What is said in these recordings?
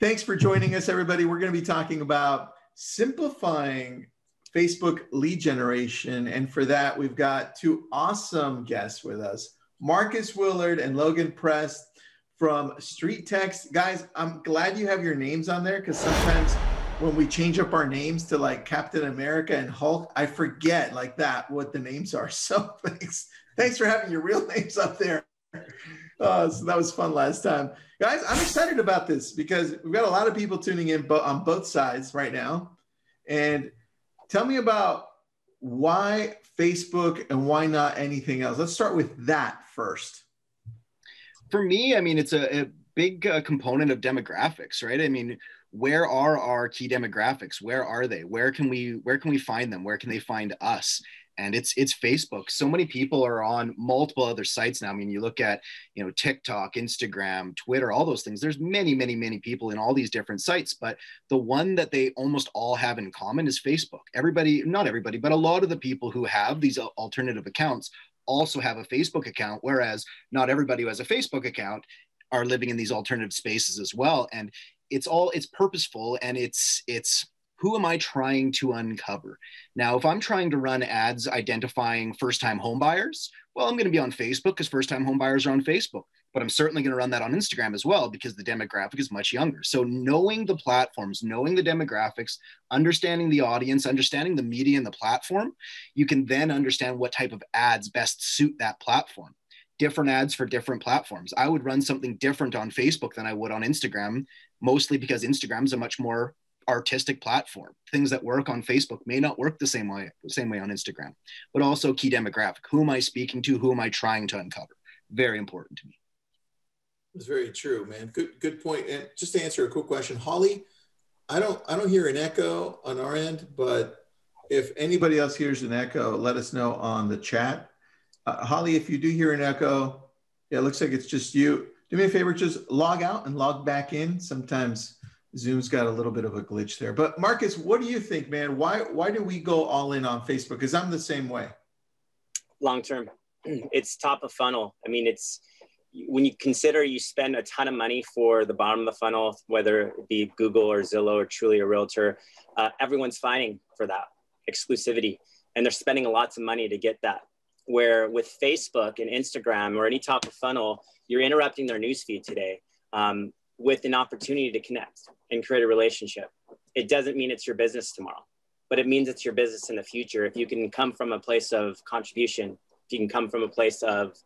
Thanks for joining us, everybody. We're going to be talking about simplifying Facebook lead generation. And for that, we've got two awesome guests with us Markus Willard and Logan Prest from StreetText. Guys, I'm glad you have your names on there because sometimes when we change up our names to like Captain America and Hulk, I forget like that what the names are. So thanks, thanks for having your real names up there. Uh, so that was fun last time, guys. I'm excited about this because we've got a lot of people tuning in on both sides right now. And tell me about why Facebook and why not anything else. Let's start with that first for me, I mean, it's a, a big uh, component of demographics, right? I mean, where are our key demographics? Where are they? Where can we where can we find them? Where can they find us? And it's it's facebook. So many people are on multiple other sites now. I mean you look at you know tiktok instagram twitter all those things. There's many many many people in all these different sites but the one that they almost all have in common is facebook. Everybody not everybody but a lot of the people who have these alternative accounts also have a Facebook account, whereas not everybody who has a Facebook account are living in these alternative spaces as well. And it's all it's purposeful and it's it's who am I trying to uncover? Now, if I'm trying to run ads identifying first-time homebuyers, well, I'm going to be on Facebook because first-time homebuyers are on Facebook but I'm certainly going to run that on Instagram as well because the demographic is much younger. So knowing the platforms, knowing the demographics, understanding the audience, understanding the media and the platform, you can then understand what type of ads best suit that platform. Different ads for different platforms. I would run something different on Facebook than I would on Instagram, mostly because Instagram is a much more artistic platform. Things that work on Facebook may not work the same way, the same way on Instagram. But also key demographic. Who am I speaking to? Who am I trying to uncover? Very important to me. It's very true, man. Good, good point. And just to answer a quick question, Holly, I don't, I don't hear an echo on our end, but if anybody else hears an echo, let us know on the chat. Uh, Holly, if you do hear an echo, yeah, it looks like it's just you. Do me a favor, just log out and log back in. Sometimes Zoom's got a little bit of a glitch there. But Markus, what do you think, man? Why why do we go all in on Facebook? Because I'm the same way. Long term, it's top of funnel. I mean, it's when you consider you spend a ton of money for the bottom of the funnel, whether it be Google or Zillow or Trulia realtor, uh, everyone's fighting for that exclusivity and they're spending lots of money to get that. Where with Facebook and Instagram or any top of funnel, you're interrupting their newsfeed today um, with an opportunity to connect and create a relationship. It doesn't mean it's your business tomorrow, but it means it's your business in the future. If you can come from a place of contribution, if you can come from a place of,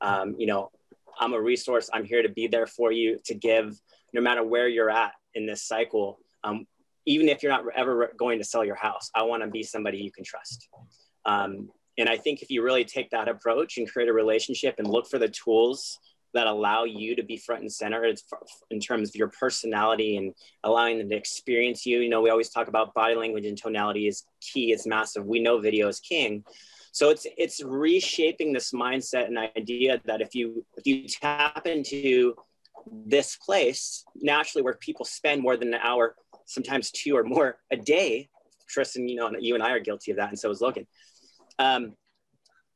um, you know, I'm a resource. I'm here to be there for you to give no matter where you're at in this cycle. Um, even if you're not ever going to sell your house, I want to be somebody you can trust. Um, and I think if you really take that approach and create a relationship and look for the tools that allow you to be front and center in terms of your personality and allowing them to experience you. You know, we always talk about body language and tonality is key, it's massive. We know video is king. So it's it's reshaping this mindset and idea that if you if you tap into this place naturally where people spend more than an hour, sometimes two or more a day, Tristan, you know, you and I are guilty of that, and so is Logan. Um,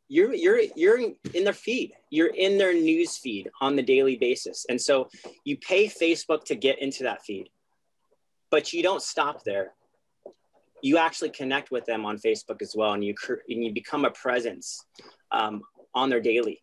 you're you're you're in their feed you're in their news feed on the daily basis and so you pay facebook to get into that feed but you don't stop there you actually connect with them on Facebook as well, and you and you become a presence um, on their daily.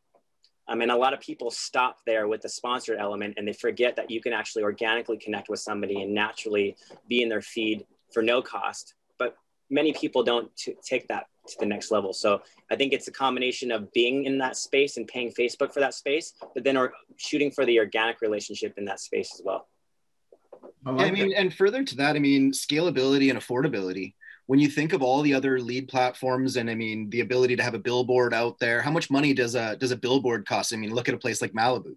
I mean, a lot of people stop there with the sponsored element, and they forget that you can actually organically connect with somebody and naturally be in their feed for no cost. But many people don't take that to the next level. So I think it's a combination of being in that space and paying Facebook for that space, but then or shooting for the organic relationship in that space as well. I, like I mean, that. and further to that, I mean, scalability and affordability. When you think of all the other lead platforms, and I mean, the ability to have a billboard out there, how much money does a does a billboard cost? I mean, look at a place like Malibu.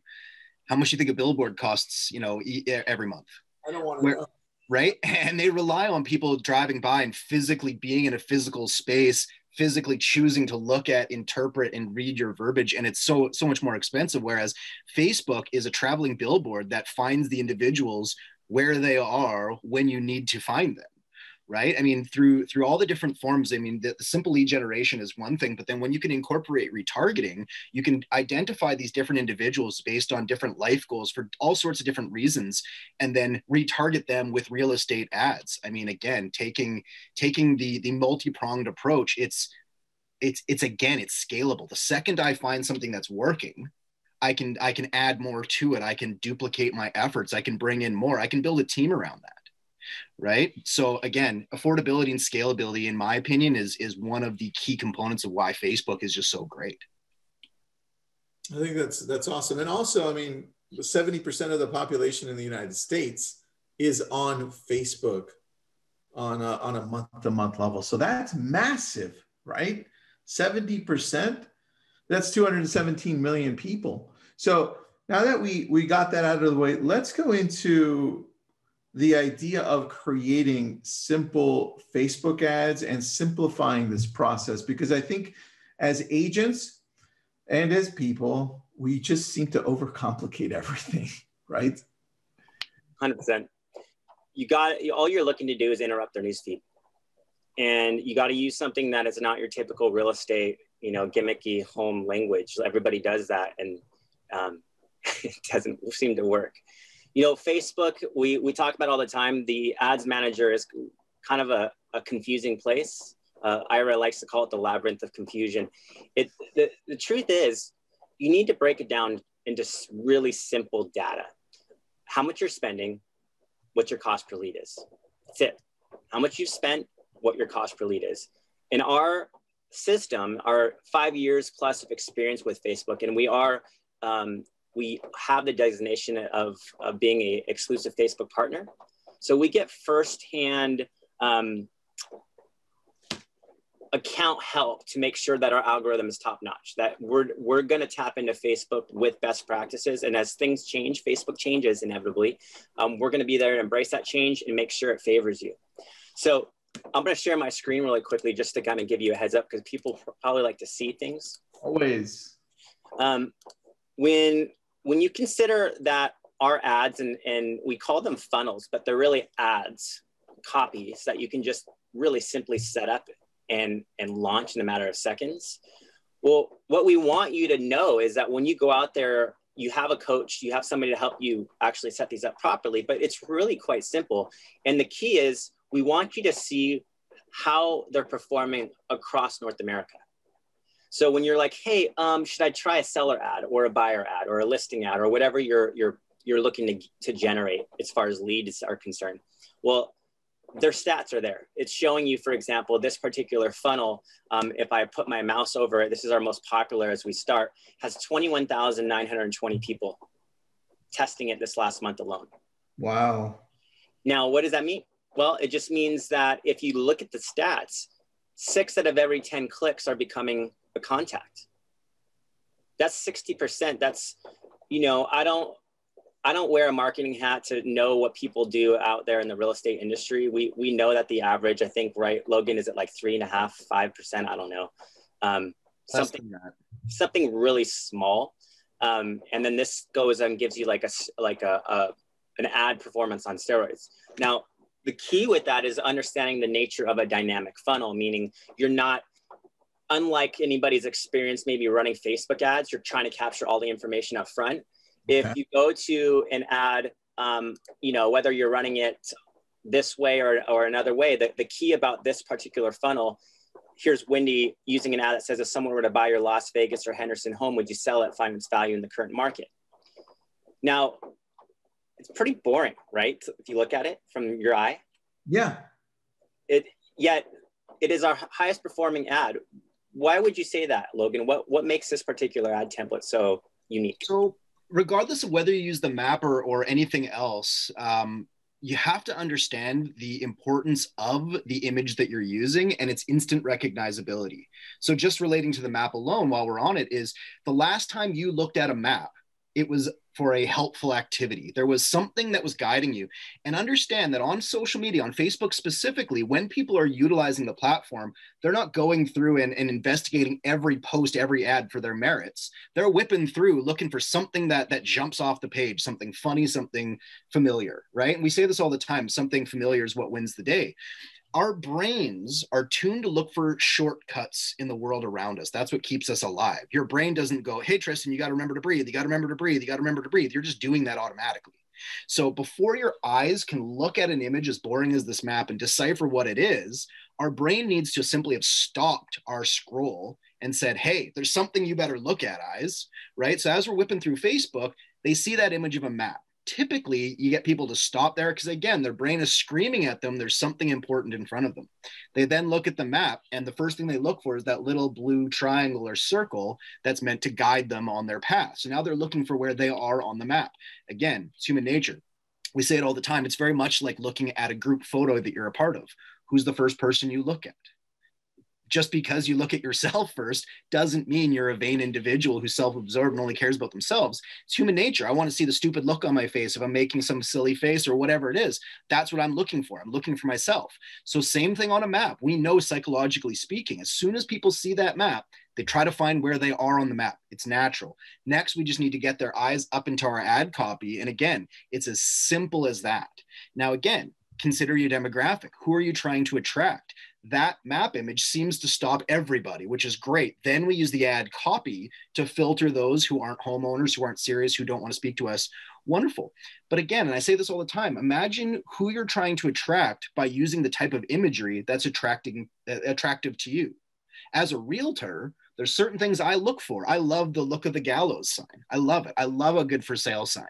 How much do you think a billboard costs? You know, every month. I don't want to Where, know. Right, and they rely on people driving by and physically being in a physical space physically choosing to look at interpret and read your verbiage. And it's so so much more expensive. Whereas facebook is a traveling billboard that finds the individuals where they are when you need to find them. Right? I mean through through all the different forms i mean the, the, simple lead generation is one thing but then when you can incorporate retargeting you can identify these different individuals based on different life goals for all sorts of different reasons and then retarget them with real estate ads. I mean again taking taking the the multi-pronged approach it's it's it's again it's scalable. The second i find something that's working i can i can add more to it. I can duplicate my efforts. I can bring in more. I can build a team around that right? So again affordability and scalability in my opinion is is one of the key components of why facebook is just so great. I think that's that's awesome. And also i mean 70% of the population in the united states is on facebook on a, on a month to month level. So that's massive right? 70% that's 217 million people. So now that we we got that out of the way let's go into the idea of creating simple Facebook ads and simplifying this process because I think as agents and as people, we just seem to overcomplicate everything, right? 100%. You got all you're looking to do is interrupt their newsfeed. And you got to use something that is not your typical real estate, you know, gimmicky home language. Everybody does that and um, it doesn't seem to work you know, Facebook, we, we talk about all the time. The ads manager is kind of a, a confusing place. Uh, Ira likes to call it the labyrinth of confusion. It, the, the truth is, you need to break it down into really simple data. How much you're spending, what your cost per lead is. That's it. How much you've spent, what your cost per lead is. In our system, our five years plus of experience with Facebook, and we are um, we have the designation of, of being a exclusive Facebook partner. So we get firsthand um, account help to make sure that our algorithm is top notch, that we're, we're going to tap into Facebook with best practices. And as things change, Facebook changes inevitably. Um, we're going to be there to embrace that change and make sure it favors you. So I'm going to share my screen really quickly just to kind of give you a heads up because people probably like to see things. Always. Um, when when you consider that our ads and, and we call them funnels, but they're really ads, copies that you can just really simply set up and, and launch in a matter of seconds. Well, what we want you to know is that when you go out there, you have a coach, you have somebody to help you actually set these up properly, but it's really quite simple. And the key is we want you to see how they're performing across North America. So when you're like, hey, um, should I try a seller ad or a buyer ad or a listing ad or whatever you're you're you're looking to, to generate as far as leads are concerned? Well, their stats are there. It's showing you, for example, this particular funnel. Um, if I put my mouse over it, this is our most popular as we start, has 21,920 people testing it this last month alone. Wow. Now, what does that mean? Well, it just means that if you look at the stats, six out of every 10 clicks are becoming a contact. That's 60%. That's, you know, I don't, I don't wear a marketing hat to know what people do out there in the real estate industry. We, we know that the average, I think, right, Logan, is at like three and a half, 5%. I don't know. Um, something, something really small. Um, and then this goes and gives you like a, like a, a an ad performance on steroids. Now, the key with that is understanding the nature of a dynamic funnel, meaning you're not unlike anybody's experience maybe running Facebook ads, you're trying to capture all the information up front. Okay. If you go to an ad, um, you know, whether you're running it this way or, or another way, the, the key about this particular funnel, here's Wendy using an ad that says, if someone were to buy your Las Vegas or Henderson home, would you sell it, find its value in the current market? Now, it's pretty boring, right? If you look at it from your eye. Yeah. It yet it is our highest performing ad why would you say that, Logan? What what makes this particular ad template so unique? So, regardless of whether you use the mapper or anything else, um, you have to understand the importance of the image that you're using and its instant recognizability. So, just relating to the map alone, while we're on it, is the last time you looked at a map, it was for a helpful activity. There was something that was guiding you. And understand that on social media, on Facebook specifically, when people are utilizing the platform, they're not going through and, and investigating every post, every ad for their merits. They're whipping through looking for something that that jumps off the page, something funny, something familiar, right? And we say this all the time, something familiar is what wins the day our brains are tuned to look for shortcuts in the world around us. That's what keeps us alive. Your brain doesn't go, hey, Tristan, you got to remember to breathe. You got to remember to breathe. You got to remember to breathe. You're just doing that automatically. So before your eyes can look at an image as boring as this map and decipher what it is, our brain needs to simply have stopped our scroll and said, hey, there's something you better look at, eyes, right? So as we're whipping through Facebook, they see that image of a map. Typically, you get people to stop there because, again, their brain is screaming at them. There's something important in front of them. They then look at the map, and the first thing they look for is that little blue triangle or circle that's meant to guide them on their path. So now they're looking for where they are on the map. Again, it's human nature. We say it all the time. It's very much like looking at a group photo that you're a part of. Who's the first person you look at? Just because you look at yourself first doesn't mean you're a vain individual who's self-absorbed and only cares about themselves. It's human nature. I want to see the stupid look on my face if I'm making some silly face or whatever it is. That's what I'm looking for. I'm looking for myself. So same thing on a map. We know psychologically speaking, as soon as people see that map, they try to find where they are on the map. It's natural. Next, we just need to get their eyes up into our ad copy. And again, it's as simple as that. Now, again, consider your demographic. Who are you trying to attract? That map image seems to stop everybody, which is great. Then we use the ad copy to filter those who aren't homeowners, who aren't serious, who don't want to speak to us. Wonderful. But again, and I say this all the time, imagine who you're trying to attract by using the type of imagery that's attracting uh, attractive to you. As a realtor, there's certain things I look for. I love the look of the gallows sign. I love it. I love a good for sale sign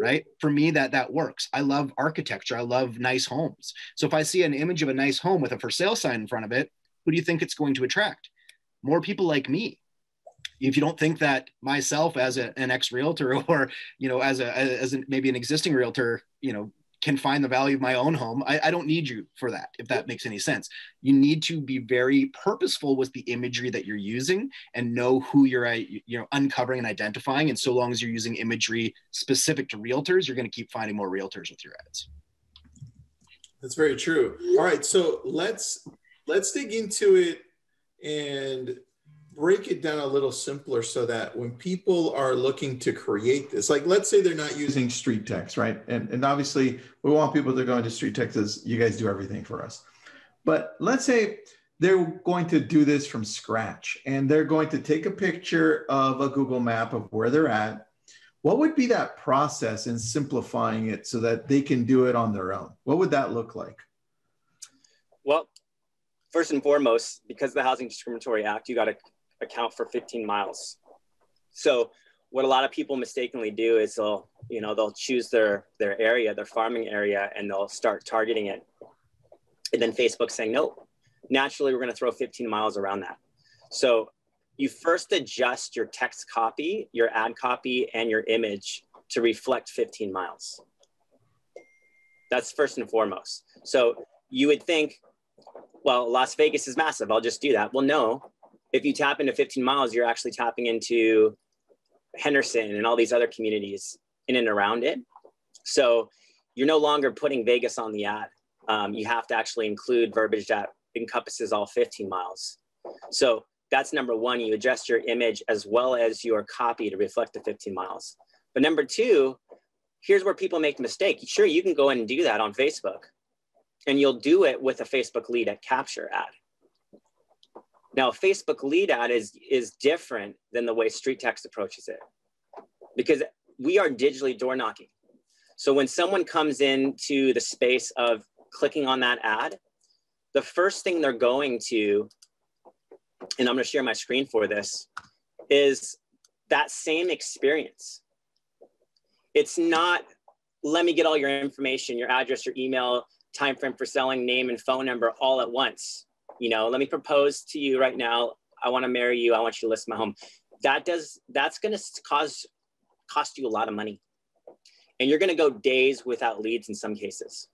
right? For me that that works. I love architecture. I love nice homes. So if i see an image of a nice home with a for sale sign in front of it who do you think it's going to attract? More people like me. If you don't think that myself as a, an ex realtor or you know as a as an, maybe an existing realtor you know can find the value of my own home. I, I, don't need you for that, if that makes any sense. You need to be very purposeful with the imagery that you're using and know who you're uh, you know uncovering and identifying. And so long as you're using imagery specific to realtors, you're going to keep finding more realtors with your ads. That's very true. All right, so let's let's dig into it and break it down a little simpler so that when people are looking to create this, like let's say they're not using StreetText, right? And, and obviously we want people to go into StreetText as you guys do everything for us. But let's say they're going to do this from scratch and they're going to take a picture of a Google map of where they're at. What would be that process in simplifying it so that they can do it on their own? What would that look like? Well, first and foremost, because the Housing Discriminatory Act, you got to account for 15 miles. So what a lot of people mistakenly do is they'll, you know, they'll choose their their area, their farming area, and they'll start targeting it. And then Facebook's saying, no, naturally we're going to throw 15 miles around that. So you first adjust your text copy, your ad copy, and your image to reflect 15 miles. That's first and foremost. So you would think, well, Las Vegas is massive. I'll just do that. Well, no, if you tap into 15 miles, you're actually tapping into Henderson and all these other communities in and around it. So you're no longer putting Vegas on the ad. Um, you have to actually include verbiage that encompasses all 15 miles. So that's number one, you adjust your image as well as your copy to reflect the 15 miles. But number two, here's where people make the mistake. Sure, you can go in and do that on Facebook and you'll do it with a Facebook lead at capture ad. Now, Facebook lead ad is, is different than the way StreetText approaches it because we are digitally door knocking. So when someone comes into the space of clicking on that ad, the first thing they're going to, and I'm going to share my screen for this, is that same experience. It's not, let me get all your information, your address, your email, time frame for selling, name and phone number all at once you know, let me propose to you right now. I want to marry you. I want you to list my home. That does, that's going to cause, cost you a lot of money. And you're going to go days without leads in some cases.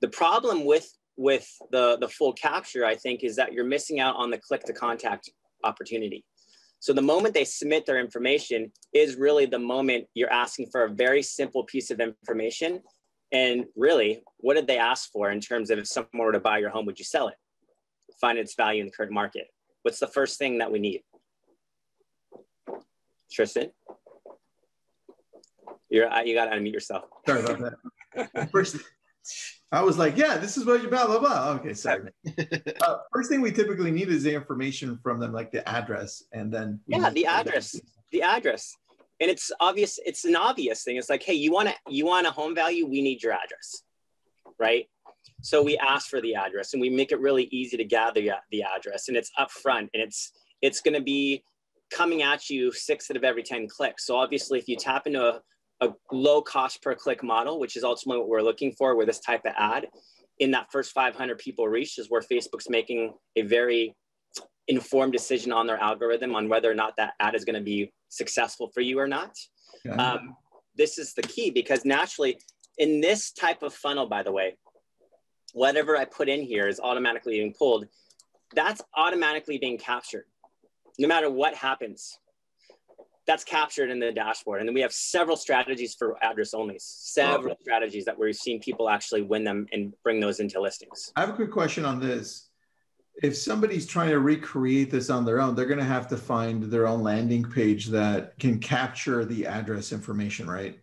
The problem with, with the, the full capture, I think, is that you're missing out on the click to contact opportunity. So the moment they submit their information is really the moment you're asking for a very simple piece of information and really, what did they ask for in terms of if someone were to buy your home, would you sell it? Find its value in the current market. What's the first thing that we need? Tristan? You're, uh, you got to unmute yourself. Sorry about that. First, I was like, yeah, this is what you blah blah blah. Okay, sorry. uh, first thing we typically need is the information from them, like the address, and then yeah, the address, the address, and it's obvious. It's an obvious thing. It's like, hey, you want to you want a home value? We need your address, right? So we ask for the address, and we make it really easy to gather the address, and it's upfront, and it's it's going to be coming at you six out of every ten clicks. So obviously, if you tap into a a low cost per click model, which is ultimately what we're looking for with this type of ad. In that first 500 people reached is where Facebook's making a very informed decision on their algorithm on whether or not that ad is going to be successful for you or not. Yeah. Um, this is the key because naturally, in this type of funnel, by the way, whatever I put in here is automatically being pulled. That's automatically being captured, no matter what happens that's captured in the dashboard. And then we have several strategies for address only, several strategies that we've seen people actually win them and bring those into listings. I have a quick question on this. If somebody's trying to recreate this on their own, they're going to have to find their own landing page that can capture the address information, right?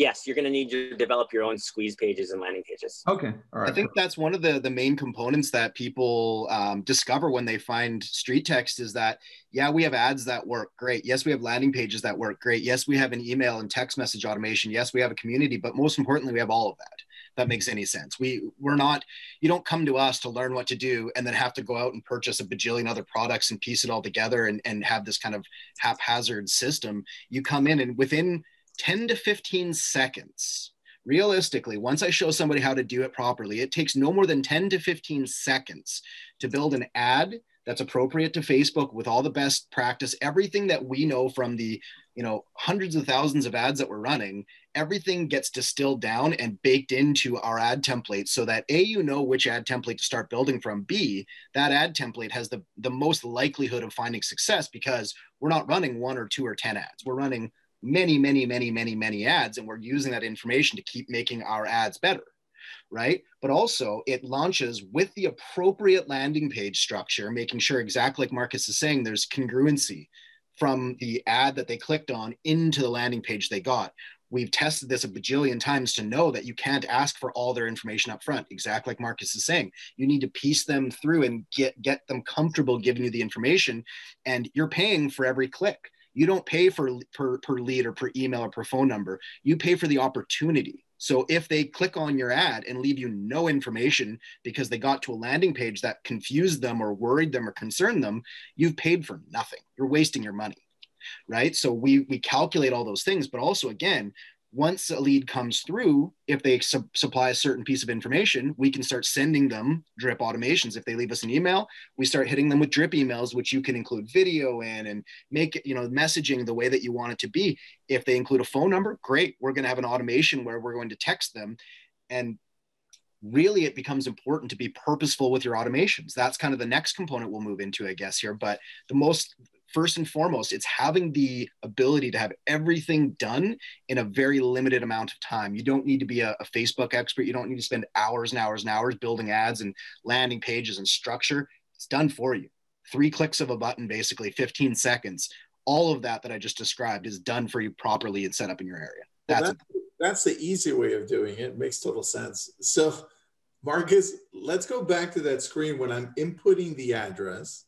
yes, you're going to need to develop your own squeeze pages and landing pages. Okay. All right. I think that's one of the, the main components that people um, discover when they find street text is that, yeah, we have ads that work great. Yes, we have landing pages that work great. Yes, we have an email and text message automation. Yes, we have a community, but most importantly, we have all of that. That makes any sense. We we're not. You don't come to us to learn what to do and then have to go out and purchase a bajillion other products and piece it all together and, and have this kind of haphazard system. You come in and within 10 to 15 seconds. Realistically, once I show somebody how to do it properly, it takes no more than 10 to 15 seconds to build an ad that's appropriate to Facebook with all the best practice, everything that we know from the, you know, hundreds of thousands of ads that we're running, everything gets distilled down and baked into our ad template so that A, you know which ad template to start building from. B, that ad template has the, the most likelihood of finding success because we're not running one or two or 10 ads. We're running many, many, many, many, many ads, and we're using that information to keep making our ads better, right? But also, it launches with the appropriate landing page structure, making sure exactly like Markus is saying, there's congruency from the ad that they clicked on into the landing page they got. We've tested this a bajillion times to know that you can't ask for all their information up front, exactly like Markus is saying. You need to piece them through and get get them comfortable giving you the information, and you're paying for every click you don't pay for per, per lead or per email or per phone number. You pay for the opportunity. So if they click on your ad and leave you no information because they got to a landing page that confused them or worried them or concerned them, you've paid for nothing. You're wasting your money. Right. So we we calculate all those things, but also again, once a lead comes through, if they su- supply a certain piece of information, we can start sending them drip automations. If they leave us an email, we start hitting them with drip emails, which you can include video in and make it, you know, messaging the way that you want it to be. If they include a phone number, great. We're going to have an automation where we're going to text them. And really, it becomes important to be purposeful with your automations. That's kind of the next component we'll move into, I guess, here. But the most first and foremost, it's having the ability to have everything done in a very limited amount of time. You don't need to be a, a, Facebook expert. You don't need to spend hours and hours and hours building ads and landing pages and structure. It's done for you. Three clicks of a button, basically 15 seconds. All of that that I just described is done for you properly and set up in your area. That's, well, that, that's the easy way of doing it. it. Makes total sense. So, Markus, let's go back to that screen when I'm inputting the address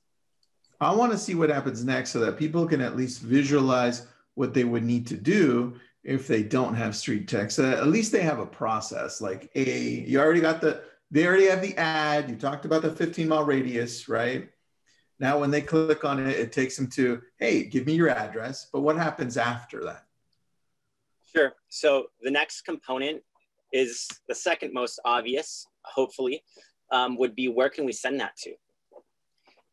I want to see what happens next so that people can at least visualize what they would need to do if they don't have street text. Uh, at least they have a process. Like a, you already got the, they already have the ad. You talked about the 15 mile radius, right? Now, when they click on it, it takes them to, hey, give me your address. But what happens after that? Sure. So the next component is the second most obvious, hopefully, um, would be where can we send that to?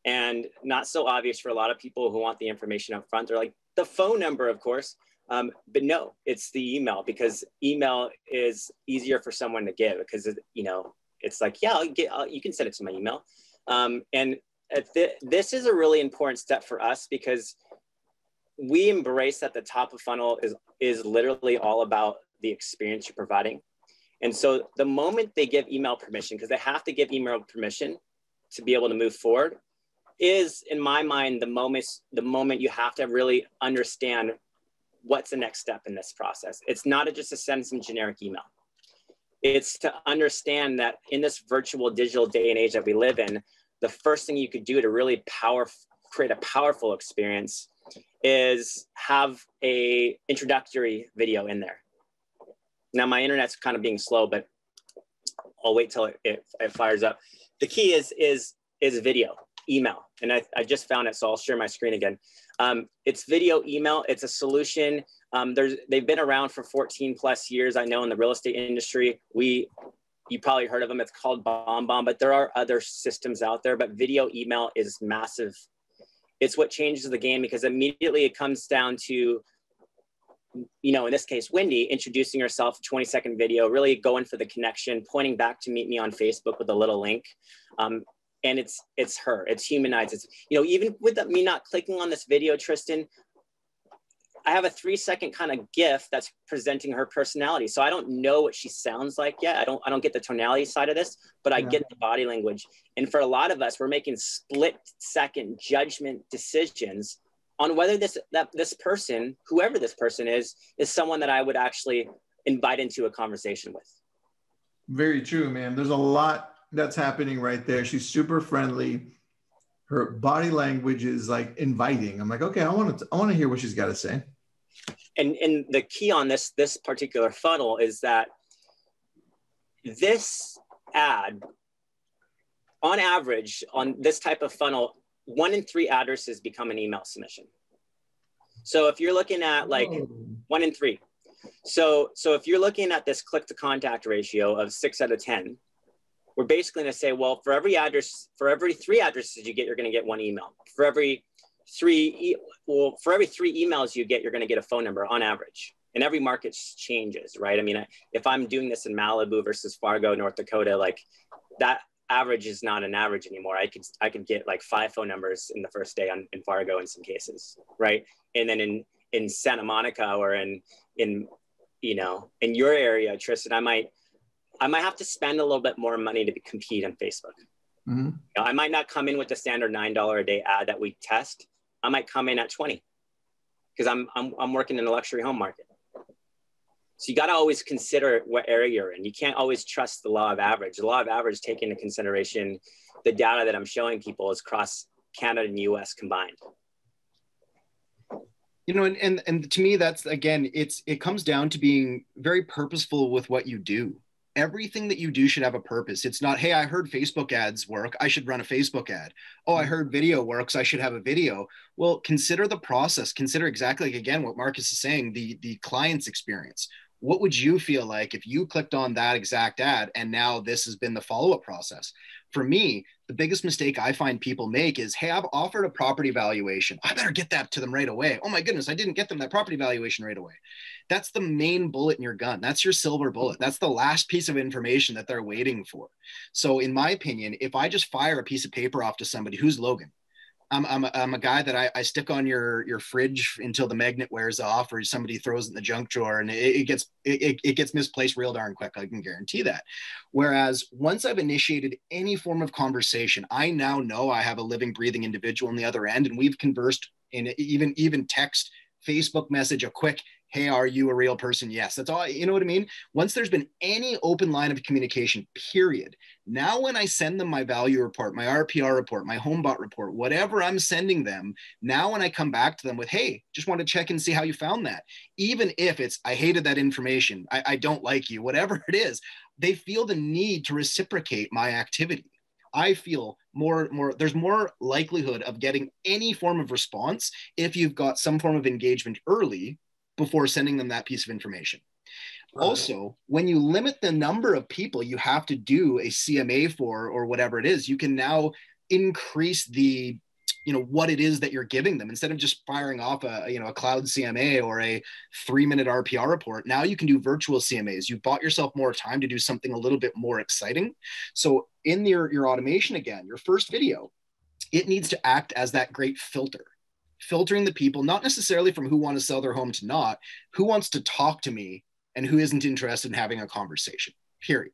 And not so obvious for a lot of people who want the information up front. They're like, the phone number, of course. Um, but no, it's the email because email is easier for someone to give because, you know, it's like, yeah, I'll get, I'll, you can send it to my email. Um, and th- this is a really important step for us because we embrace that the top of funnel is, is literally all about the experience you're providing. And so the moment they give email permission, because they have to give email permission to be able to move forward, is in my mind the moment the moment you have to really understand what's the next step in this process it's not just to send some generic email It's to understand that in this virtual digital day and age that we live in, the first thing you could do to really power create a powerful experience is have a introductory video in there. Now my internet's kind of being slow, but I'll wait till it, it, it fires up. The key is is is video, email, and I, I just found it, so I'll share my screen again. Um, it's video, email. It's a solution. Um, there's they've been around for 14 plus years. I know in the real estate industry, we you probably heard of them. It's called BombBomb, but there are other systems out there. But video, email is massive. It's what changes the game because immediately it comes down to you know, in this case, Wendy introducing herself, 20 second video, really going for the connection, pointing back to meet me on Facebook with a little link. Um, and it's it's her, it's humanized. It's, you know, even with the, me not clicking on this video, Tristan, I have a three second kind of GIF that's presenting her personality. So I don't know what she sounds like yet. I don't I don't get the tonality side of this, but I yeah. get the body language. And for a lot of us, we're making split second judgment decisions on whether this that this person, whoever this person is, is someone that I would actually invite into a conversation with. Very true, man. There's a lot that's happening right there. She's super friendly. Her body language is like inviting. I'm like, okay, I want to I want to hear what she's got to say. And and the key on this this particular funnel is that this ad on average on this type of funnel one in three addresses become an email submission. So if you're looking at like oh. one in three, so so if you're looking at this click to contact ratio of six out of ten, we're basically going to say, well, for every address, for every three addresses you get, you're going to get one email. For every three, e well, for every three emails you get, you're going to get a phone number on average. And every market changes, right? I mean, if I'm doing this in Malibu versus Fargo, North Dakota, like that average is not an average anymore. I could I could get like five phone numbers in the first day on in Fargo in some cases, right? And then in in Santa Monica or in in you know in your area, Tristan, I might I might have to spend a little bit more money to compete on Facebook. Mm-hmm. You know, I might not come in with the standard nine dollar a day ad that we test. I might come in at twenty because I'm, I'm I'm working in the luxury home market. So you got to always consider what area you're in. You can't always trust the law of average. The law of average, take into consideration the data that I'm showing people is across Canada and US combined. You know, and, and and to me, that's again, it's it comes down to being very purposeful with what you do. Everything that you do should have a purpose. It's not, hey, I heard Facebook ads work. I should run a Facebook ad. Oh, I mm. heard video works. I should have a video. Well, consider the process. Consider exactly like, again what Markus is saying, the the client's experience what would you feel like if you clicked on that exact ad and now this has been the follow-up process? For me the biggest mistake i find people make is hey i've offered a property valuation. I better get that to them right away. Oh my goodness i didn't get them that property valuation right away. That's the main bullet in your gun. That's your silver bullet. That's the last piece of information that they're waiting for. So in my opinion if i just fire a piece of paper off to somebody who's logan I'm, I'm, a, I'm a guy that I, I stick on your your fridge until the magnet wears off or somebody throws it in the junk drawer and it, it gets it, it gets misplaced real darn quick. I can guarantee that. Whereas once I've initiated any form of conversation, I now know I have a living, breathing individual on the other end, and we've conversed in even even text, Facebook message, a quick hey, are you a real person? Yes. That's all, you know what I mean? Once there's been any open line of communication, period. Now, when I send them my value report, my RPR report, my HomeBot report, whatever I'm sending them, now when I come back to them with, hey, just want to check and see how you found that, even if it's, I hated that information, I, I don't like you, whatever it is, they feel the need to reciprocate my activity. I feel more more there's more likelihood of getting any form of response if you've got some form of engagement early before sending them that piece of information. Right. Also, when you limit the number of people you have to do a CMA for or whatever it is, you can now increase the you know what it is that you're giving them instead of just firing off a you know a cloud cma or a three minute rpr report now you can do virtual cmas you've bought yourself more time to do something a little bit more exciting so in your your automation again your first video it needs to act as that great filter filtering the people, not necessarily from who want to sell their home to not, who wants to talk to me and who isn't interested in having a conversation, period.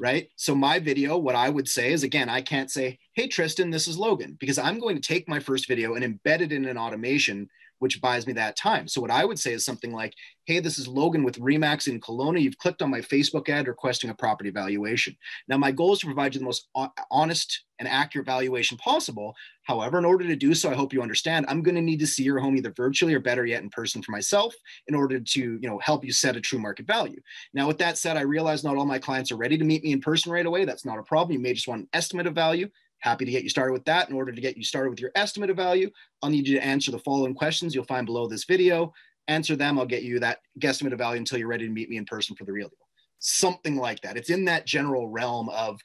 Right. So, my video, what I would say is again, I can't say, Hey, Tristan, this is Logan, because I'm going to take my first video and embed it in an automation which buys me that time. So what I would say is something like, hey, this is Logan with Remax in Kelowna. You've clicked on my Facebook ad requesting a property valuation. Now, my goal is to provide you the most honest and accurate valuation possible. However, in order to do so, I hope you understand, I'm going to need to see your home either virtually or better yet in person for myself in order to, you know, help you set a true market value. Now, with that said, I realize not all my clients are ready to meet me in person right away. That's not a problem. You may just want an estimate of value. Happy to get you started with that. In order to get you started with your estimate of value, I'll need you to answer the following questions you'll find below this video. Answer them, I'll get you that guesstimate of value until you're ready to meet me in person for the real deal. Something like that. It's in that general realm of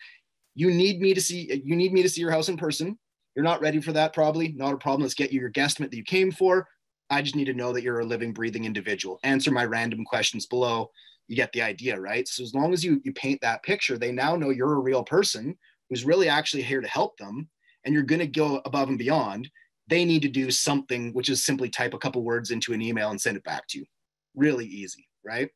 you need me to see you need me to see your house in person. You're not ready for that, probably. Not a problem. Let's get you your guesstimate that you came for. I just need to know that you're a living, breathing individual. Answer my random questions below. You get the idea, right? So as long as you you paint that picture, they now know you're a real person who's really actually here to help them and you're going to go above and beyond they need to do something which is simply type a couple words into an email and send it back to you. Really easy right?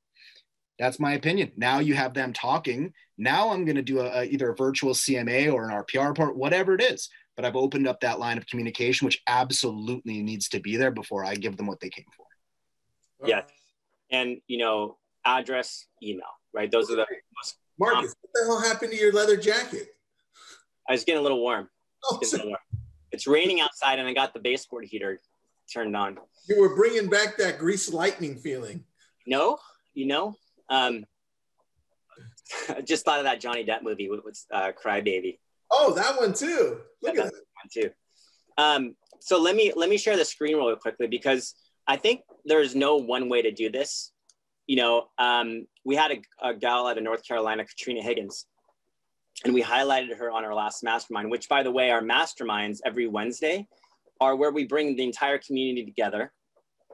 That's my opinion. Now you have them talking. Now i'm going to do a, a, either a virtual cma or an rpr report whatever it is. But i've opened up that line of communication which absolutely needs to be there before i give them what they came for. Yeah. And you know address email right? Those are the most markus what the hell happened to your leather jacket I was getting a little warm. Oh, warm. It's raining outside, and I got the baseboard heater turned on. You were bringing back that grease lightning feeling. No, you know, um, I just thought of that Johnny Depp movie with, with uh, Crybaby. Oh, that one too. Look yeah, at that one too. Um, so let me let me share the screen real quickly because I think there's no one way to do this. You know, um, we had a, a gal out of North Carolina, Katrina Higgins, and we highlighted her on our last mastermind, which, by the way, our masterminds every Wednesday are where we bring the entire community together,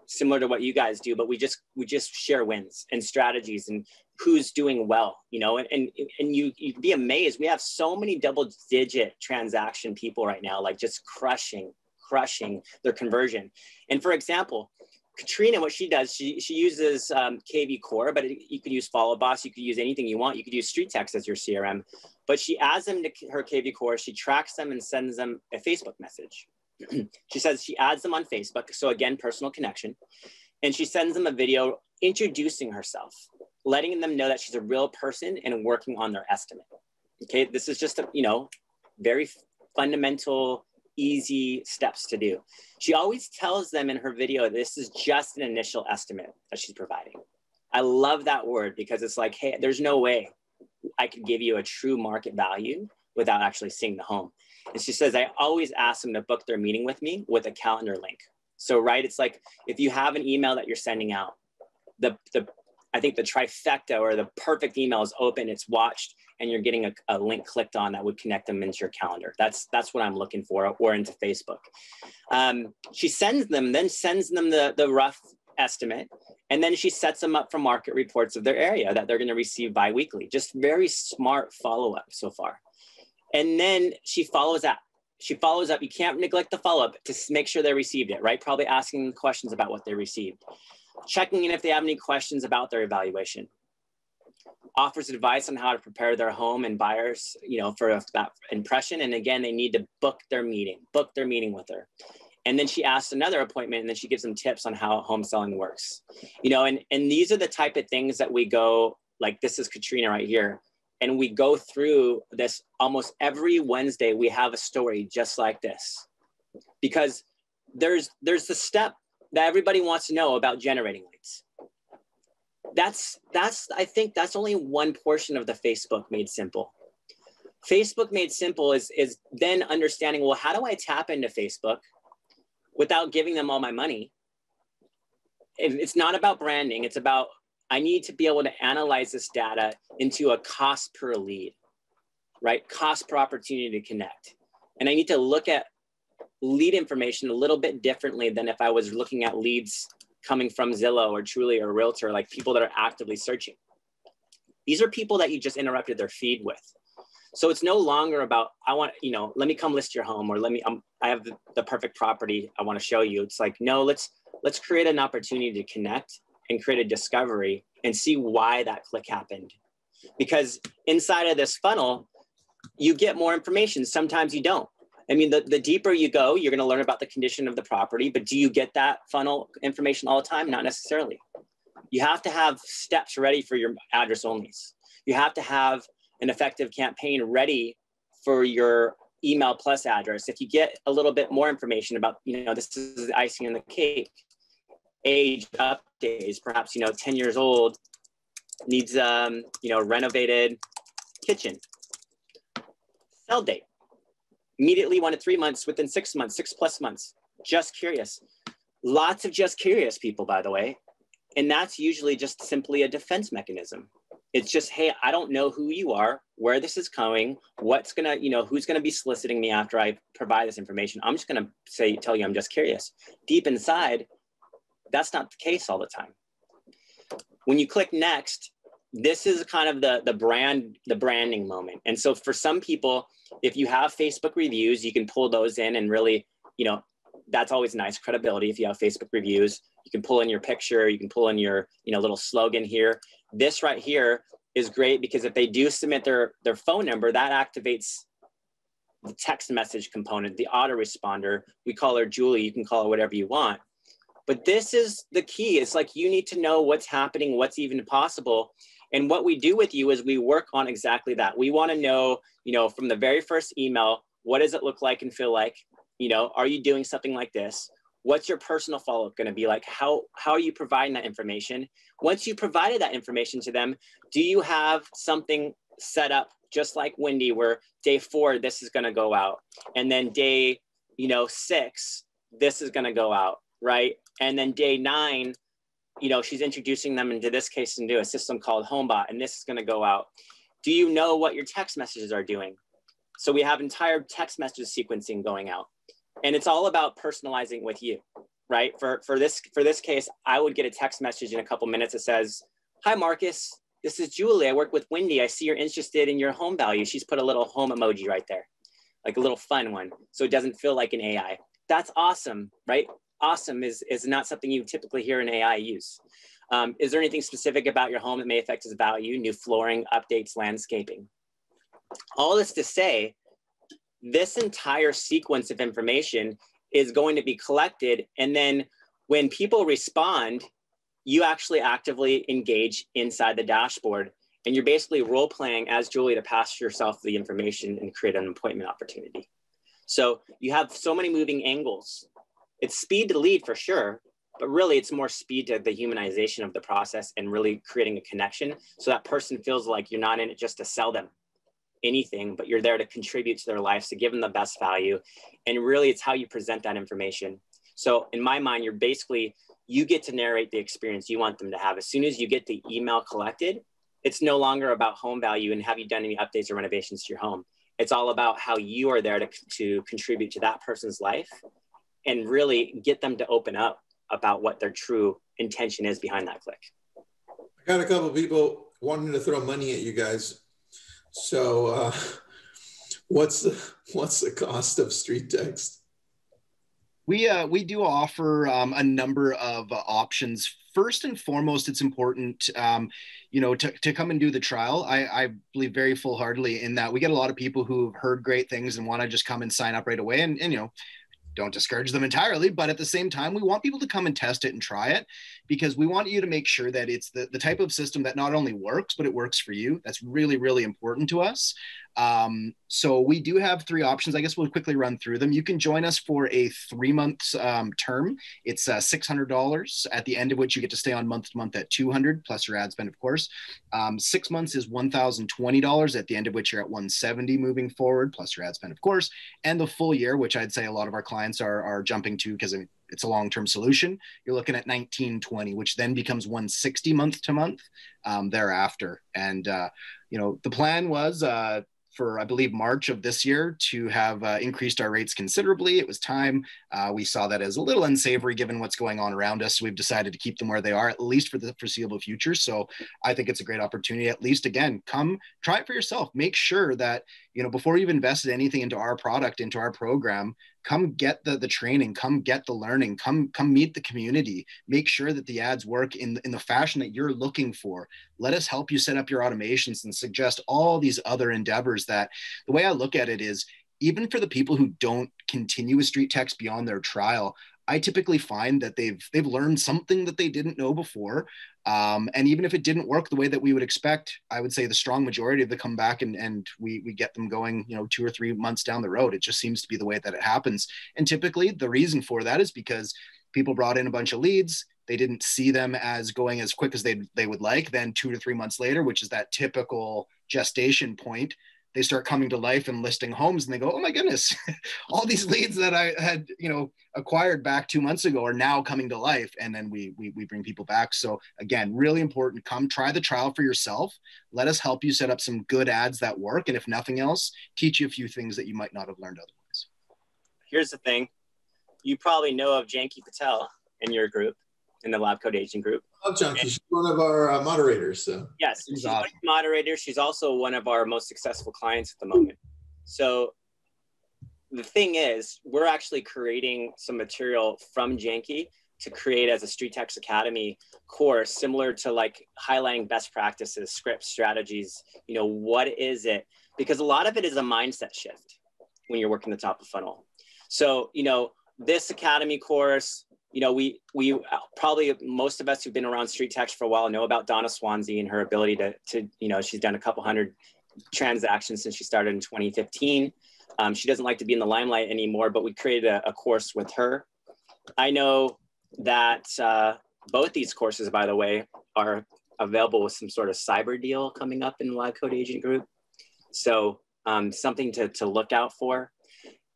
similar to what you guys do, but we just we just share wins and strategies and who's doing well, you know, and and, and you you'd be amazed. We have so many double digit transaction people right now, like just crushing, crushing their conversion. And for example, Katrina, what she does, she, she uses um, KV Core, but it, you could use Follow Boss. You could use anything you want. You could use StreetText as your CRM, but she adds them to her KV Core. She tracks them and sends them a Facebook message. she says she adds them on Facebook. So again, personal connection. And she sends them a video introducing herself, letting them know that she's a real person and working on their estimate. Okay, this is just a, you know, very fundamental easy steps to do. She always tells them in her video, this is just an initial estimate that she's providing. I love that word because it's like, hey, there's no way I could give you a true market value without actually seeing the home. And she says, I always ask them to book their meeting with me with a calendar link. So, right, it's like if you have an email that you're sending out, the, the I think the trifecta or the perfect email is open, it's watched, and you're getting a, a, link clicked on that would connect them into your calendar. That's that's what I'm looking for, or into Facebook. Um, she sends them, then sends them the, the rough estimate, and then she sets them up for market reports of their area that they're going to receive biweekly. Just very smart follow up so far. And then she follows up. She follows up. You can't neglect the follow up to make sure they received it, right? Probably asking questions about what they received checking in if they have any questions about their evaluation. Offers advice on how to prepare their home and buyers, you know, for that impression. And again, they need to book their meeting, book their meeting with her. And then she asks another appointment and then she gives them tips on how home selling works. You know, and, and these are the type of things that we go, like this is Katrina right here. And we go through this almost every Wednesday, we have a story just like this. Because there's there's the step that everybody wants to know about generating leads. That's that's I think that's only one portion of the Facebook made simple. Facebook made simple is is then understanding well how do I tap into Facebook without giving them all my money? It's not about branding, it's about I need to be able to analyze this data into a cost per lead, right? Cost per opportunity to connect. And I need to look at lead information a little bit differently than if I was looking at leads coming from Zillow or Trulia or Realtor, like people that are actively searching. These are people that you just interrupted their feed with. So it's no longer about, I want, you know, let me come list your home or let me, um, I have the, the perfect property I want to show you. It's like, no, let's, let's create an opportunity to connect and create a discovery and see why that click happened. Because inside of this funnel, you get more information. Sometimes you don't I mean, the, the deeper you go, you're going to learn about the condition of the property, but do you get that funnel information all the time? Not necessarily. You have to have steps ready for your address onlys. You have to have an effective campaign ready for your email plus address. If you get a little bit more information about, you know, this is the icing on the cake, age updates, perhaps, you know, 10 years old, needs, um, you know, renovated kitchen. Sell date. Immediately one to three months, within six months, six plus months. Just curious. Lots of just curious people, by the way. And that's usually just simply a defense mechanism. It's just, hey, I don't know who you are, where this is coming, what's gonna, you know, who's gonna be soliciting me after I provide this information. I'm just gonna say, tell you I'm just curious. Deep inside, that's not the case all the time. When you click next, this is kind of the the brand the branding moment. And so for some people, if you have Facebook reviews, you can pull those in and really, you know, that's always nice credibility if you have Facebook reviews. You can pull in your picture, you can pull in your, you know, little slogan here. This right here is great because if they do submit their their phone number, that activates the text message component, the autoresponder. We call her Julie. You can call her whatever you want. But this is the key. It's like you need to know what's happening, what's even possible. And what we do with you is we work on exactly that. We want to know, you know, from the very first email, what does it look like and feel like? You know, are you doing something like this? What's your personal follow-up going to be like? How how are you providing that information? Once you provided that information to them, do you have something set up just like Wendy, where day four this is going to go out, and then day you know six this is going to go out, right? And then day nine, you know, she's introducing them into this case into a system called HomeBot, and this is going to go out. Do you know what your text messages are doing? So we have entire text message sequencing going out, and it's all about personalizing with you, right? For for this for this case, I would get a text message in a couple minutes that says, "Hi, Markus. This is Julie. I work with Wendy. I see you're interested in your home value." She's put a little home emoji right there, like a little fun one, so it doesn't feel like an AI. That's awesome, right? awesome is, is not something you typically hear an AI use. Um, is there anything specific about your home that may affect its value? New flooring, updates, landscaping. All this to say, this entire sequence of information is going to be collected. And then when people respond, you actually actively engage inside the dashboard. And you're basically role playing as Julie to pass yourself the information and create an appointment opportunity. So you have so many moving angles it's speed to lead for sure, but really it's more speed to the humanization of the process and really creating a connection so that person feels like you're not in it just to sell them anything, but you're there to contribute to their lives, to give them the best value. And really it's how you present that information. So in my mind, you're basically, you get to narrate the experience you want them to have. As soon as you get the email collected, it's no longer about home value and have you done any updates or renovations to your home. It's all about how you are there to, to contribute to that person's life and really get them to open up about what their true intention is behind that click. I got a couple people wanting to throw money at you guys. So, uh, what's the what's the cost of StreetText? We uh, we do offer um, a number of uh, options. First and foremost, it's important, um, you know, to, to come and do the trial. I, I believe very full heartedly in that we get a lot of people who've heard great things and want to just come and sign up right away. And, and you know, don't discourage them entirely but at the same time we want people to come and test it and try it because we want you to make sure that it's the, the type of system that not only works but it works for you. That's really really important to us um, so we do have three options. I guess we'll quickly run through them. You can join us for a three month um, term. It's uh, $600 at the end of which you get to stay on month to month at 200 plus your ad spend, of course. Um, six months is $1,020 at the end of which you're at 170 moving forward plus your ad spend, of course. And the full year, which I'd say a lot of our clients are, are jumping to because it's a long-term solution. You're looking at 1920, which then becomes 160 month to month um, thereafter. And uh, you know, the plan was uh, for I believe March of this year to have uh, increased our rates considerably. It was time. Uh, we saw that as a little unsavory given what's going on around us. We've decided to keep them where they are at least for the foreseeable future. So I think it's a great opportunity. At least again, come try it for yourself. Make sure that you know before you've invested anything into our product, into our program, come get the the training come get the learning come come meet the community. Make sure that the ads work in in the fashion that you're looking for. Let us help you set up your automations and suggest all these other endeavors that the way i look at it is even for the people who don't continue with StreetText beyond their trial, I typically find that they've they've learned something that they didn't know before. Um, and even if it didn't work the way that we would expect, I would say the strong majority of them come back and, and we, we get them going, you know, two or three months down the road. It just seems to be the way that it happens. And typically the reason for that is because people brought in a bunch of leads. They didn't see them as going as quick as they, they would like. Then two to three months later, which is that typical gestation point, they start coming to life and listing homes and they go oh my goodness all these mm. leads that i had you know acquired back two months ago are now coming to life. And then we, we we bring people back. So again really important come try the trial for yourself. Let us help you set up some good ads that work and if nothing else teach you a few things that you might not have learned otherwise. Here's the thing. You probably know of janki patel in your group in the lab coat agent group love Janki. She's one of our uh, moderators. So yes, she's, she's awesome. moderator. She's also one of our most successful clients at the moment. So the thing is, we're actually creating some material from Janki to create as a StreetText Academy course, similar to like highlighting best practices, scripts, strategies. You know, what is it? Because a lot of it is a mindset shift when you're working the top of funnel. So, you know, this academy course, you know, we we uh, probably most of us who've been around StreetText for a while know about Donna Swansea and her ability to to you know she's done a couple hundred transactions since she started in 2015. Um, she doesn't like to be in the limelight anymore, but we created a, a course with her. I know that uh, both these courses, by the way, are available with some sort of cyber deal coming up in the Lab Coat Agent Group. So um, something to, to look out for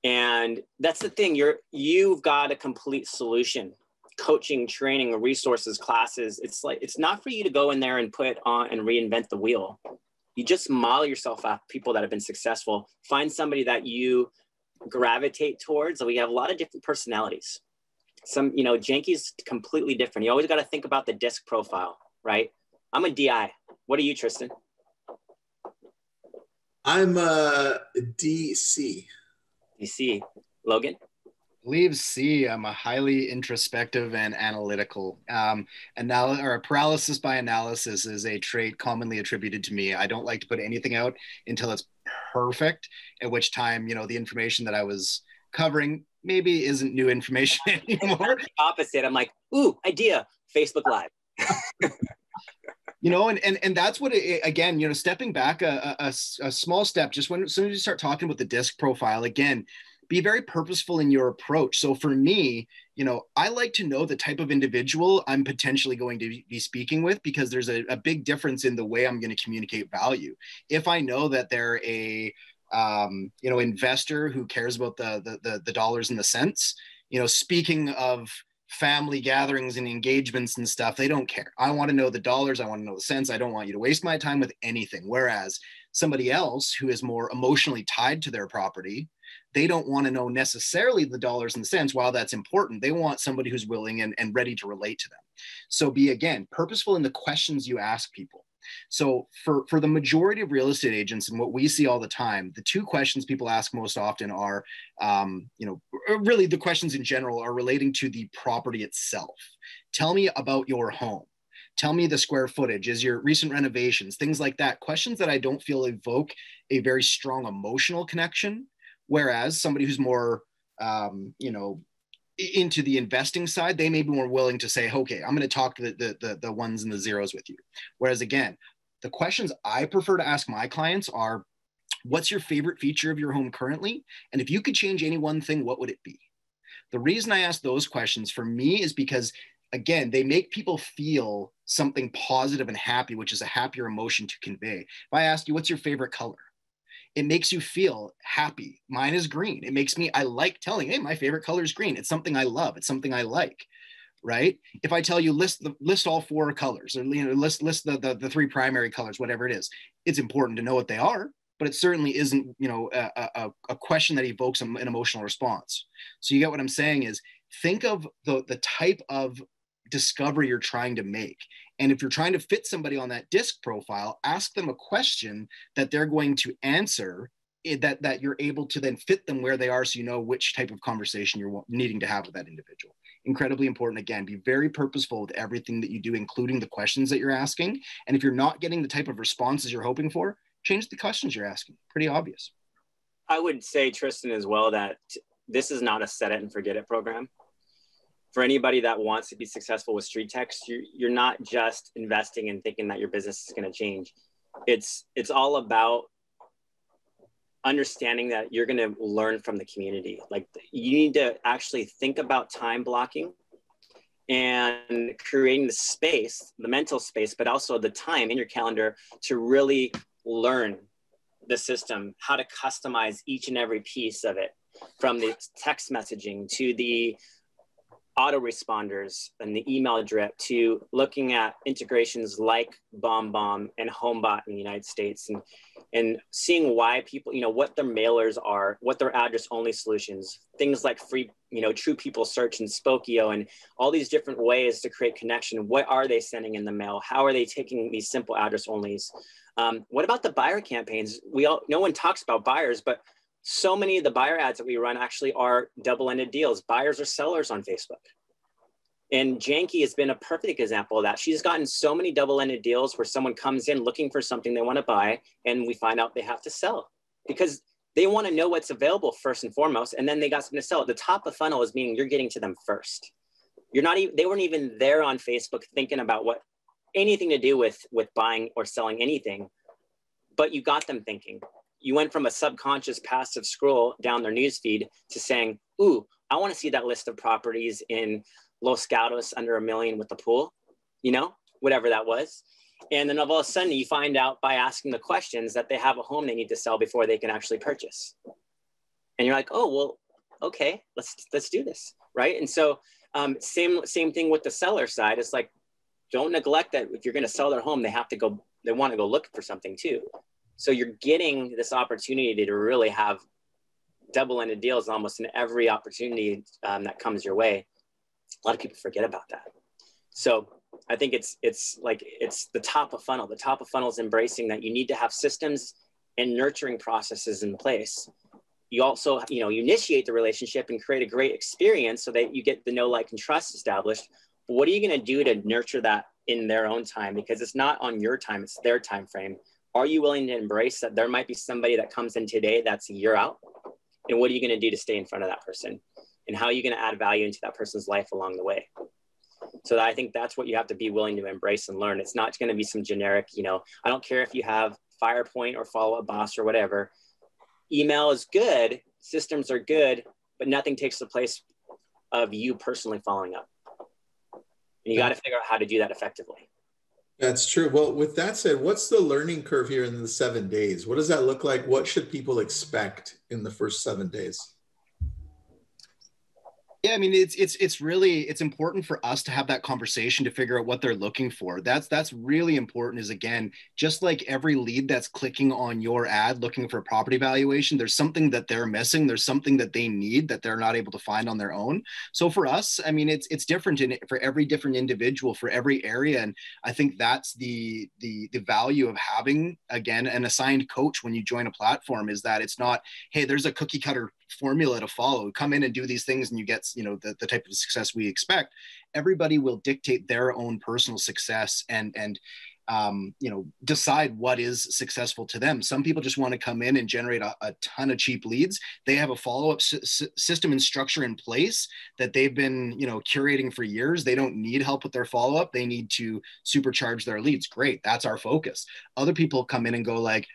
and that's the thing you're you've got a complete solution. Coaching training resources classes it's like it's not for you to go in there and put on and reinvent the wheel. You just model yourself off people that have been successful. Find somebody that you gravitate towards. We have a lot of different personalities. Some you know janki's completely different. You always got to think about the disc profile right? I'm a di what are you tristan? I'm a dc you see, Logan? Leave C. I'm a highly introspective and analytical. Um, anal- or paralysis by analysis is a trait commonly attributed to me. I don't like to put anything out until it's perfect. At which time, you know, the information that I was covering maybe isn't new information anymore. opposite. I'm like, ooh, idea. Facebook Live. you know and and, and that's what it, again you know stepping back a, a, a small step just when as soon as you start talking about the disc profile again be very purposeful in your approach. So for me you know i like to know the type of individual i'm potentially going to be speaking with because there's a, a big difference in the way i'm going to communicate value. If i know that they're a um, you know investor who cares about the, the the the dollars and the cents you know speaking of family gatherings and engagements and stuff, they don't care. I want to know the dollars. I want to know the cents. I don't want you to waste my time with anything. Whereas somebody else who is more emotionally tied to their property, they don't want to know necessarily the dollars and cents. While that's important, they want somebody who's willing and, and ready to relate to them. So be again purposeful in the questions you ask people. So for for the majority of real estate agents and what we see all the time, the two questions people ask most often are, um, you know, really the questions in general are relating to the property itself. Tell me about your home. Tell me the square footage. Is your recent renovations, things like that. Questions that I don't feel evoke a very strong emotional connection. Whereas somebody who's more um, you know, into the investing side, they may be more willing to say, okay, I'm going to talk to the, the, the, the ones and the zeros with you. Whereas again, the questions I prefer to ask my clients are, what's your favorite feature of your home currently? And if you could change any one thing, what would it be? The reason I ask those questions for me is because, again, they make people feel something positive and happy, which is a happier emotion to convey. If I ask you, what's your favorite color? It makes you feel happy. Mine is green. It makes me, I like telling, hey, my favorite color is green. It's something I love. It's something I like. Right. If I tell you list the list all four colors or you know, list list the, the, the three primary colors, whatever it is, it's important to know what they are, but it certainly isn't, you know, a, a, a question that evokes an emotional response. So you get what I'm saying is think of the the type of discovery you're trying to make. And if you're trying to fit somebody on that disc profile, ask them a question that they're going to answer eh, that that you're able to then fit them where they are so you know which type of conversation you're needing to have with that individual. Incredibly important again be very purposeful with everything that you do including the questions that you're asking. And if you're not getting the type of responses you're hoping for change the questions you're asking. Pretty obvious. I would say, Tristan, as well, that this is not a set it and forget it program. For anybody that wants to be successful with StreetText, you're, you're not just investing and thinking that your business is going to change. It's it's all about understanding that you're going to learn from the community. Like you need to actually think about time blocking and creating the space, the mental space, but also the time in your calendar to really learn the system, how to customize each and every piece of it from the text messaging to the autoresponders and the email drip to looking at integrations like BombBomb and HomeBot in the United States and, and seeing why people, you know, what their mailers are, what their address only solutions, things like free, you know, True People Search and Spokeo and all these different ways to create connection. What are they sending in the mail? How are they taking these simple address onlys? Um, what about the buyer campaigns? We all, no one talks about buyers, but so many of the buyer ads that we run actually are double-ended deals. Buyers or sellers on Facebook. And Janki has been a perfect example of that. She's gotten so many double-ended deals where someone comes in looking for something they want to buy, and we find out they have to sell because they want to know what's available first and foremost, and then they got something to sell. The top of funnel is meaning you're getting to them first. You're not even they weren't even there on Facebook thinking about what anything to do with with buying or selling anything, but you got them thinking you went from a subconscious passive scroll down their newsfeed to saying, Ooh, I want to see that list of properties in Los Gatos under a million with the pool, you know, whatever that was. And then all of a sudden you find out by asking the questions that they have a home they need to sell before they can actually purchase. And you're like, oh, well, okay, let's, let's do this. Right. And so um, same, same thing with the seller side. It's like, don't neglect that if you're going to sell their home, they have to go, they want to go look for something too. So you're getting this opportunity to really have double-ended deals almost in every opportunity um, that comes your way. A lot of people forget about that. So I think it's it's like it's the top of funnel. The top of funnel is embracing that you need to have systems and nurturing processes in place. You also, you know, you initiate the relationship and create a great experience so that you get the know, like, and trust established. But what are you going to do to nurture that in their own time? Because it's not on your time; it's their time frame are you willing to embrace that there might be somebody that comes in today that's a year out? And what are you going to do to stay in front of that person? And how are you going to add value into that person's life along the way? So I think that's what you have to be willing to embrace and learn. It's not going to be some generic, you know, I don't care if you have FirePoint or Follow Up Boss or whatever. Email is good, systems are good, but nothing takes the place of you personally following up. And you got to figure out how to do that effectively. That's true. Well, with that said, what's the learning curve here in the seven days? What does that look like? What should people expect in the first seven days? Yeah, I mean it's it's it's really it's important for us to have that conversation to figure out what they're looking for. That's that's really important is again, just like every lead that's clicking on your ad looking for property valuation, there's something that they're missing, there's something that they need that they're not able to find on their own. So for us, I mean it's it's different in for every different individual for every area and I think that's the the the value of having again an assigned coach when you join a platform is that it's not hey, there's a cookie cutter formula to follow. Come in and do these things and you get you know the, the type of success we expect. Everybody will dictate their own personal success and and um, you know decide what is successful to them. Some people just want to come in and generate a, a ton of cheap leads. They have a follow-up s- system and structure in place that they've been you know curating for years. They don't need help with their follow-up. They need to supercharge their leads. Great that's our focus. Other people come in and go like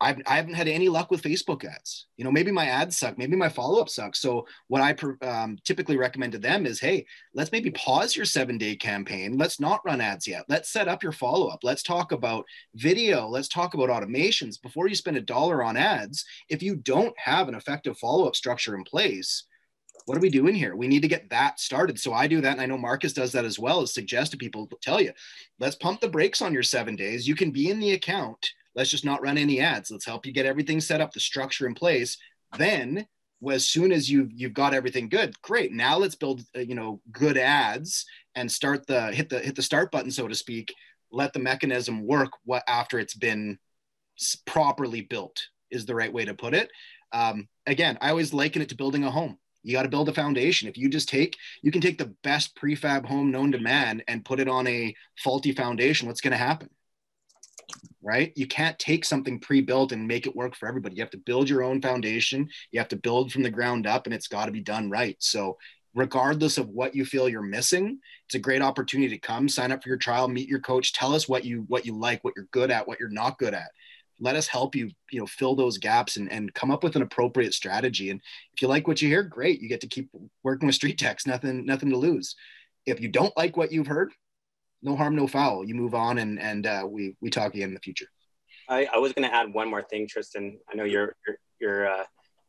I've, I haven't had any luck with Facebook ads. You know, maybe my ads suck, maybe my follow up sucks. So what I um, typically recommend to them is, hey, let's maybe pause your seven day campaign. Let's not run ads yet. Let's set up your follow up. Let's talk about video. Let's talk about automations before you spend a dollar on ads. If you don't have an effective follow up structure in place, what are we doing here? We need to get that started. So I do that. And I know Markus does that as well, is suggest to people, tell you, let's pump the brakes on your seven days. You can be in the account Let's just not run any ads. Let's help you get everything set up, the structure in place. Then, as soon as you've you've got everything good, great. Now let's build uh, you know good ads and start the hit the hit the start button, so to speak. Let the mechanism work. What after it's been properly built is the right way to put it. Um, again, I always liken it to building a home. You got to build a foundation. If you just take, you can take the best prefab home known to man and put it on a faulty foundation. What's going to happen? Right? You can't take something pre-built and make it work for everybody. You have to build your own foundation. You have to build from the ground up and it's got to be done right. So regardless of what you feel you're missing, it's a great opportunity to come sign up for your trial, meet your coach, tell us what you what you like, what you're good at, what you're not good at. Let us help you, you know, fill those gaps and, and come up with an appropriate strategy. And if you like what you hear, great. You get to keep working with StreetText, nothing, nothing to lose. If you don't like what you've heard, no harm, no foul. You move on, and and uh, we we talk again in the future. I, I was going to add one more thing, Tristan. I know you're you're, you're uh,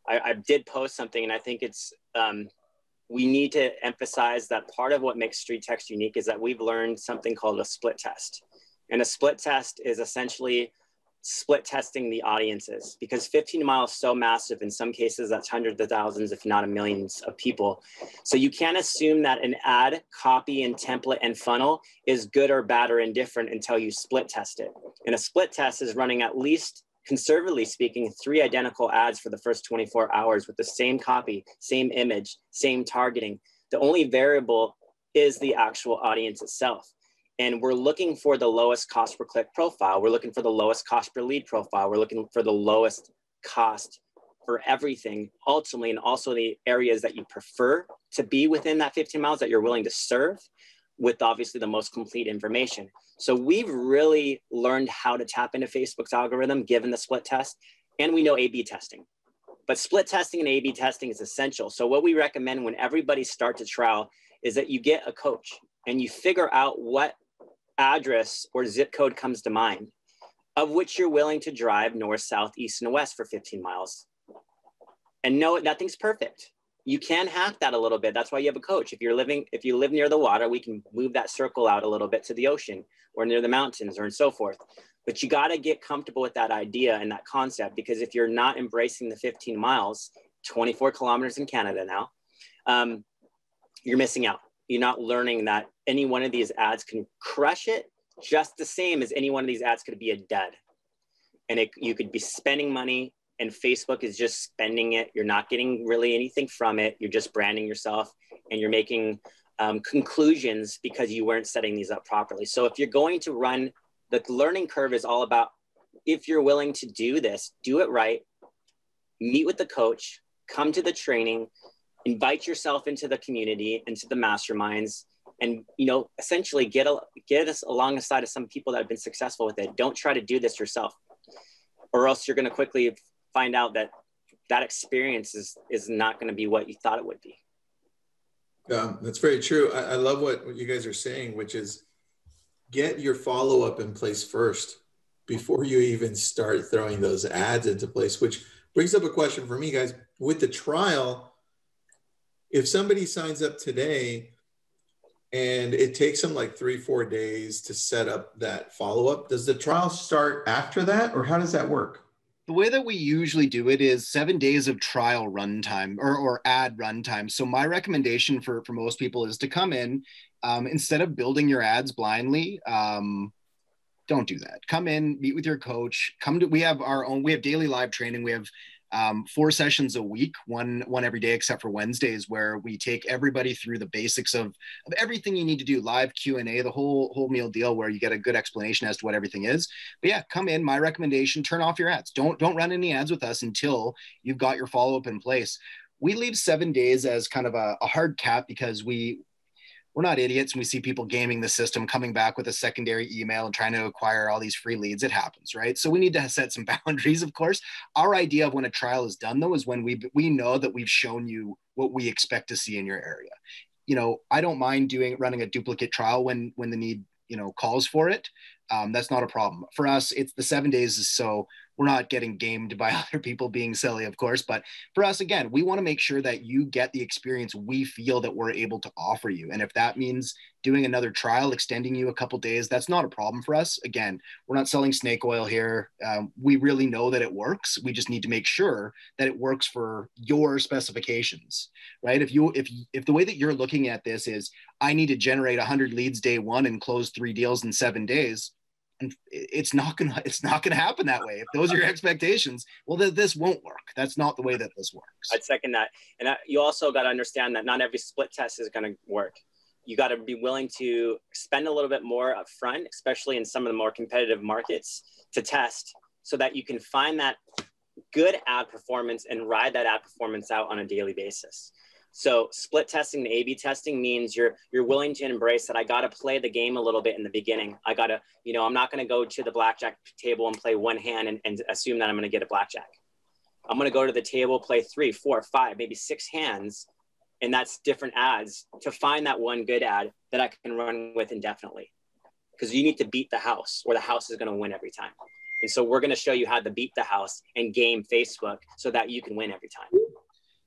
I, I, did post something, and I think it's um, we need to emphasize that part of what makes StreetText unique is that we've learned something called a split test, and a split test is essentially split testing the audiences because 15 miles so massive in some cases that's hundreds of thousands if not a millions of people. So you can't assume that an ad copy and template and funnel is good or bad or indifferent until you split test it. And a split test is running at least conservatively speaking three identical ads for the first 24 hours with the same copy same image same targeting. The only variable is the actual audience itself and we're looking for the lowest cost per click profile. We're looking for the lowest cost per lead profile. We're looking for the lowest cost for everything ultimately, and also the areas that you prefer to be within that 15 miles that you're willing to serve with obviously the most complete information. So we've really learned how to tap into Facebook's algorithm given the split test, and we know A B testing. But split testing and A B testing is essential. So, what we recommend when everybody starts a trial is that you get a coach and you figure out what address or zip code comes to mind of which you're willing to drive north, south, east, and west for 15 miles. And no, nothing's perfect. You can hack that a little bit. That's why you have a coach. If you're living, if you live near the water, we can move that circle out a little bit to the ocean or near the mountains or and so forth. But you got to get comfortable with that idea and that concept because if you're not embracing the 15 miles, 24 kilometers in Canada now, um, you're missing out you're not learning that any one of these ads can crush it just the same as any one of these ads could be a dud. And it, you could be spending money and Facebook is just spending it. You're not getting really anything from it. You're just branding yourself and you're making um, conclusions because you weren't setting these up properly. So if you're going to run, the learning curve is all about if you're willing to do this, do it right, meet with the coach, come to the training, invite yourself into the community, into the masterminds, and you know, essentially get a, get us alongside of some people that have been successful with it. Don't try to do this yourself, or else you're going to quickly find out that that experience is is not going to be what you thought it would be. Yeah, that's very true. I, I love what, what you guys are saying, which is get your follow up in place first before you even start throwing those ads into place. Which brings up a question for me, guys. With the trial, if somebody signs up today and it takes them like three, four days to set up that follow up, does the trial start after that or how does that work? The way that we usually do it is seven days of trial runtime or, or ad runtime. So my recommendation for, for most people is to come in um, instead of building your ads blindly. Um, don't do that. Come in, meet with your coach. Come to. We have our own. We have daily live training. We have um, four sessions a week, one one every day except for Wednesdays, where we take everybody through the basics of, of everything you need to do, live Q and A, the whole whole meal deal, where you get a good explanation as to what everything is. But yeah, come in. My recommendation: turn off your ads. Don't don't run any ads with us until you've got your follow up in place. We leave seven days as kind of a, a hard cap because we we're not idiots and we see people gaming the system coming back with a secondary email and trying to acquire all these free leads. It happens right? So we need to set some boundaries of course. Our idea of when a trial is done though is when we we know that we've shown you what we expect to see in your area. You know i don't mind doing running a duplicate trial when when the need you know calls for it. Um, that's not a problem. For us it's the seven days so we're not getting gamed by other people being silly, of course. But for us, again, we want to make sure that you get the experience we feel that we're able to offer you. And if that means doing another trial, extending you a couple days, that's not a problem for us. Again, we're not selling snake oil here. Um, we really know that it works. We just need to make sure that it works for your specifications, right? If you if if the way that you're looking at this is, I need to generate 100 leads day one and close three deals in seven days and it's not gonna it's not gonna happen that way. If those are your expectations well then this won't work. That's not the way that this works. I'd second that. And you also got to understand that not every split test is going to work. You got to be willing to spend a little bit more upfront, especially in some of the more competitive markets, to test so that you can find that good ad performance and ride that ad performance out on a daily basis. So split testing and A/B testing means you're you're willing to embrace that. I got to play the game a little bit in the beginning. I got to, you know, I'm not going to go to the blackjack table and play one hand and, and assume that I'm going to get a blackjack. I'm going to go to the table, play three, four, five, maybe six hands, and that's different ads to find that one good ad that I can run with indefinitely. Because you need to beat the house, or the house is going to win every time. And so we're going to show you how to beat the house and game Facebook so that you can win every time.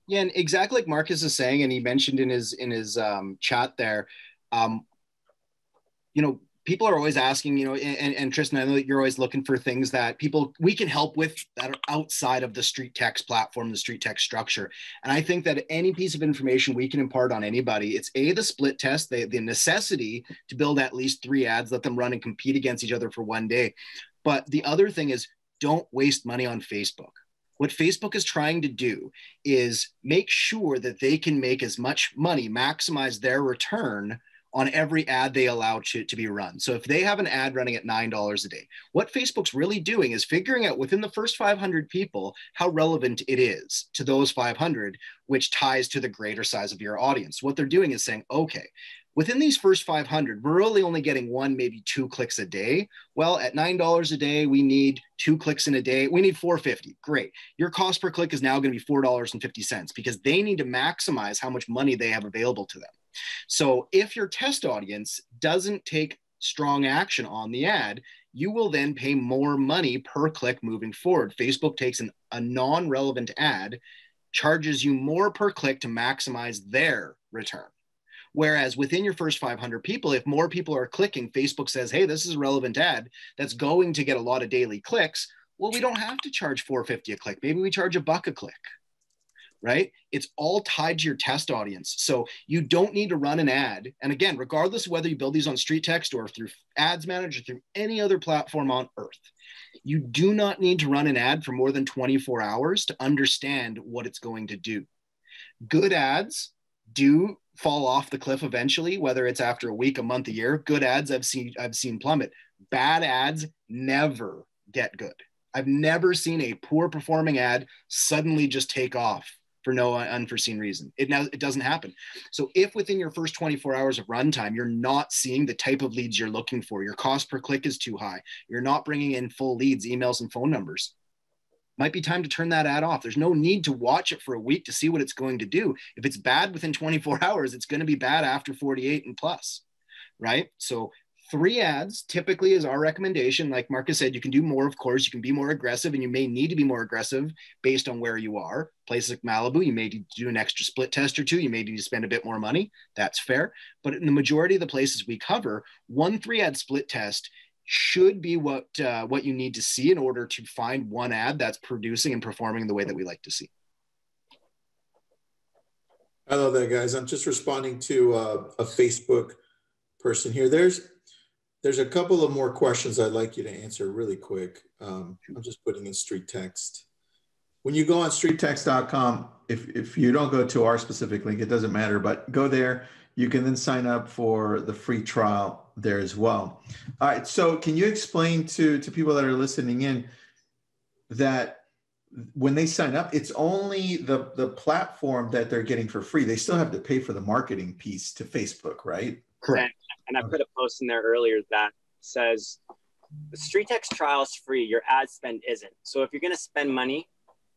Yeah, and exactly like Marcus is saying, and he mentioned in his in his um, chat there, um, you know, people are always asking, you know, and, and Tristan, I know that you're always looking for things that people we can help with that are outside of the StreetText platform, the StreetText structure. And I think that any piece of information we can impart on anybody, it's a the split test, the, the necessity to build at least three ads, let them run and compete against each other for one day. But the other thing is don't waste money on Facebook. What Facebook is trying to do is make sure that they can make as much money, maximize their return on every ad they allow to, to be run. So if they have an ad running at $9 a day, what Facebook's really doing is figuring out within the first 500 people how relevant it is to those 500, which ties to the greater size of your audience. What they're doing is saying, okay, within these first 500 we're really only getting one maybe two clicks a day. Well at $9 a day we need two clicks in a day. We need 450 great. Your cost per click is now going to be $4.50 because they need to maximize how much money they have available to them. So if your test audience doesn't take strong action on the ad you will then pay more money per click moving forward. Facebook takes an, a non-relevant ad charges you more per click to maximize their return Whereas within your first 500 people, if more people are clicking, Facebook says, hey, this is a relevant ad that's going to get a lot of daily clicks. Well, we don't have to charge 450 a click. Maybe we charge a buck a click, right? It's all tied to your test audience. So you don't need to run an ad. And again, regardless of whether you build these on StreetText or through Ads Manager, through any other platform on earth, you do not need to run an ad for more than 24 hours to understand what it's going to do. Good ads do fall off the cliff eventually, whether it's after a week, a month, a year. Good ads I've seen I've seen plummet. Bad ads never get good. I've never seen a poor performing ad suddenly just take off for no unforeseen reason. It now it doesn't happen. So if within your first 24 hours of runtime you're not seeing the type of leads you're looking for, your cost per click is too high, you're not bringing in full leads, emails and phone numbers, might be time to turn that ad off. There's no need to watch it for a week to see what it's going to do. If it's bad within 24 hours, it's going to be bad after 48 and plus, right? So three ads typically is our recommendation. Like Markus said, you can do more, of course. You can be more aggressive, and you may need to be more aggressive based on where you are. Places like Malibu, you may do an extra split test or two. You may need to spend a bit more money. That's fair. But in the majority of the places we cover, one three ad split test should be what uh, what you need to see in order to find one ad that's producing and performing the way that we like to see. I love that, guys. I'm just responding to uh, a Facebook person here. There's there's a couple of more questions I'd like you to answer really quick. Um, I'm just putting in StreetText. When you go on streettext.com, if, if you don't go to our specific link, it doesn't matter, but go there. You can then sign up for the free trial there as well. All right. So can you explain to, to people that are listening in that when they sign up, it's only the, the platform that they're getting for free. They still have to pay for the marketing piece to Facebook, right? Correct. And, I put a post in there earlier that says the StreetText trial is free. Your ad spend isn't. So if you're going to spend money,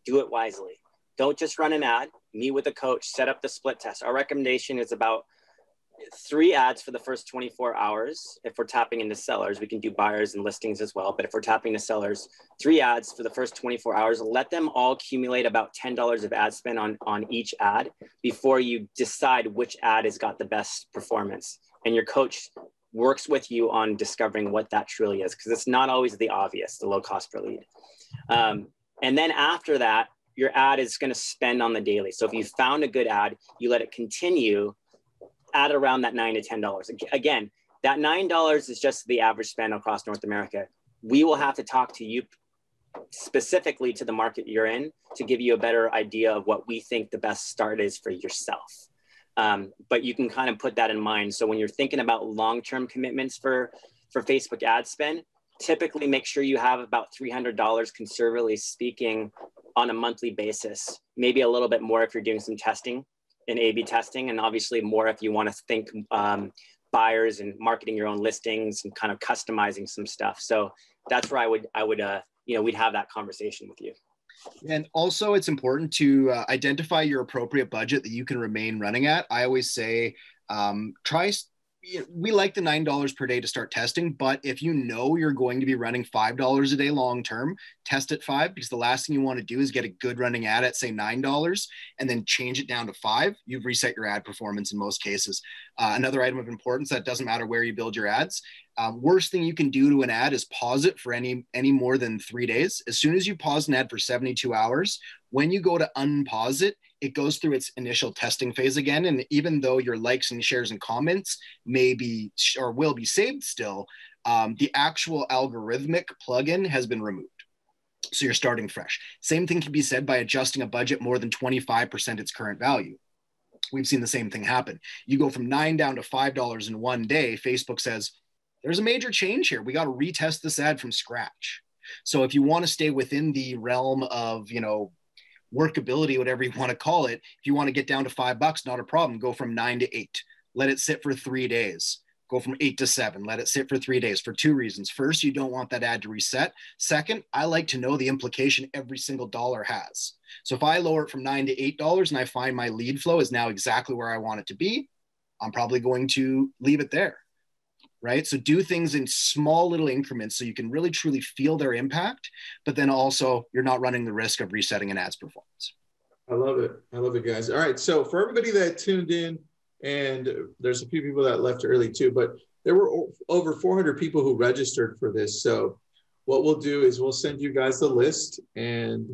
do it wisely. Don't just run an ad, meet with a coach, set up the split test. Our recommendation is about three ads for the first 24 hours. If we're tapping into sellers, we can do buyers and listings as well. But if we're tapping to sellers, three ads for the first 24 hours, let them all accumulate about $10 of ad spend on, on each ad before you decide which ad has got the best performance. And your coach works with you on discovering what that truly is, because it's not always the obvious, the low cost per lead. Um, and then after that, your ad is going to spend on the daily. So if you found a good ad, you let it continue at around that nine to ten dollars. Again, that nine dollars is just the average spend across North America. We will have to talk to you specifically to the market you're in to give you a better idea of what we think the best start is for yourself. Um, but you can kind of put that in mind. So when you're thinking about long-term commitments for for Facebook ad spend, typically make sure you have about $300 conservatively speaking on a monthly basis, maybe a little bit more if you're doing some testing and A/B testing, and obviously more if you want to think um, buyers and marketing your own listings and kind of customizing some stuff. So that's where I would I would uh, you know we'd have that conversation with you. And also, it's important to uh, identify your appropriate budget that you can remain running at. I always say, um, try. We like the nine dollars per day to start testing, but if you know you're going to be running five dollars a day long term, test at five because the last thing you want to do is get a good running ad at say nine dollars and then change it down to five. You've reset your ad performance in most cases. Uh, another item of importance that doesn't matter where you build your ads um, worst thing you can do to an ad is pause it for any any more than three days. As soon as you pause an ad for 72 hours, when you go to unpause it, it goes through its initial testing phase again. And even though your likes and shares and comments may be or will be saved still, um, the actual algorithmic plugin has been removed. So you're starting fresh. Same thing can be said by adjusting a budget more than 25% its current value. We've seen the same thing happen. You go from nine down to $5 in one day. Facebook says, there's a major change here. We got to retest this ad from scratch. So if you want to stay within the realm of, you know, workability, whatever you want to call it, if you want to get down to five bucks, not a problem. Go from nine to eight. Let it sit for three days. Go from eight to seven. Let it sit for three days for two reasons. First, you don't want that ad to reset. Second, I like to know the implication every single dollar has. So if I lower it from nine to eight dollars and I find my lead flow is now exactly where I want it to be, I'm probably going to leave it there right? So do things in small little increments so you can really truly feel their impact, but then also you're not running the risk of resetting an ad's performance. I love it. I love it, guys. All right. So for everybody that tuned in, and there's a few people that left early too, but there were over 400 people who registered for this. So what we'll do is we'll send you guys the list and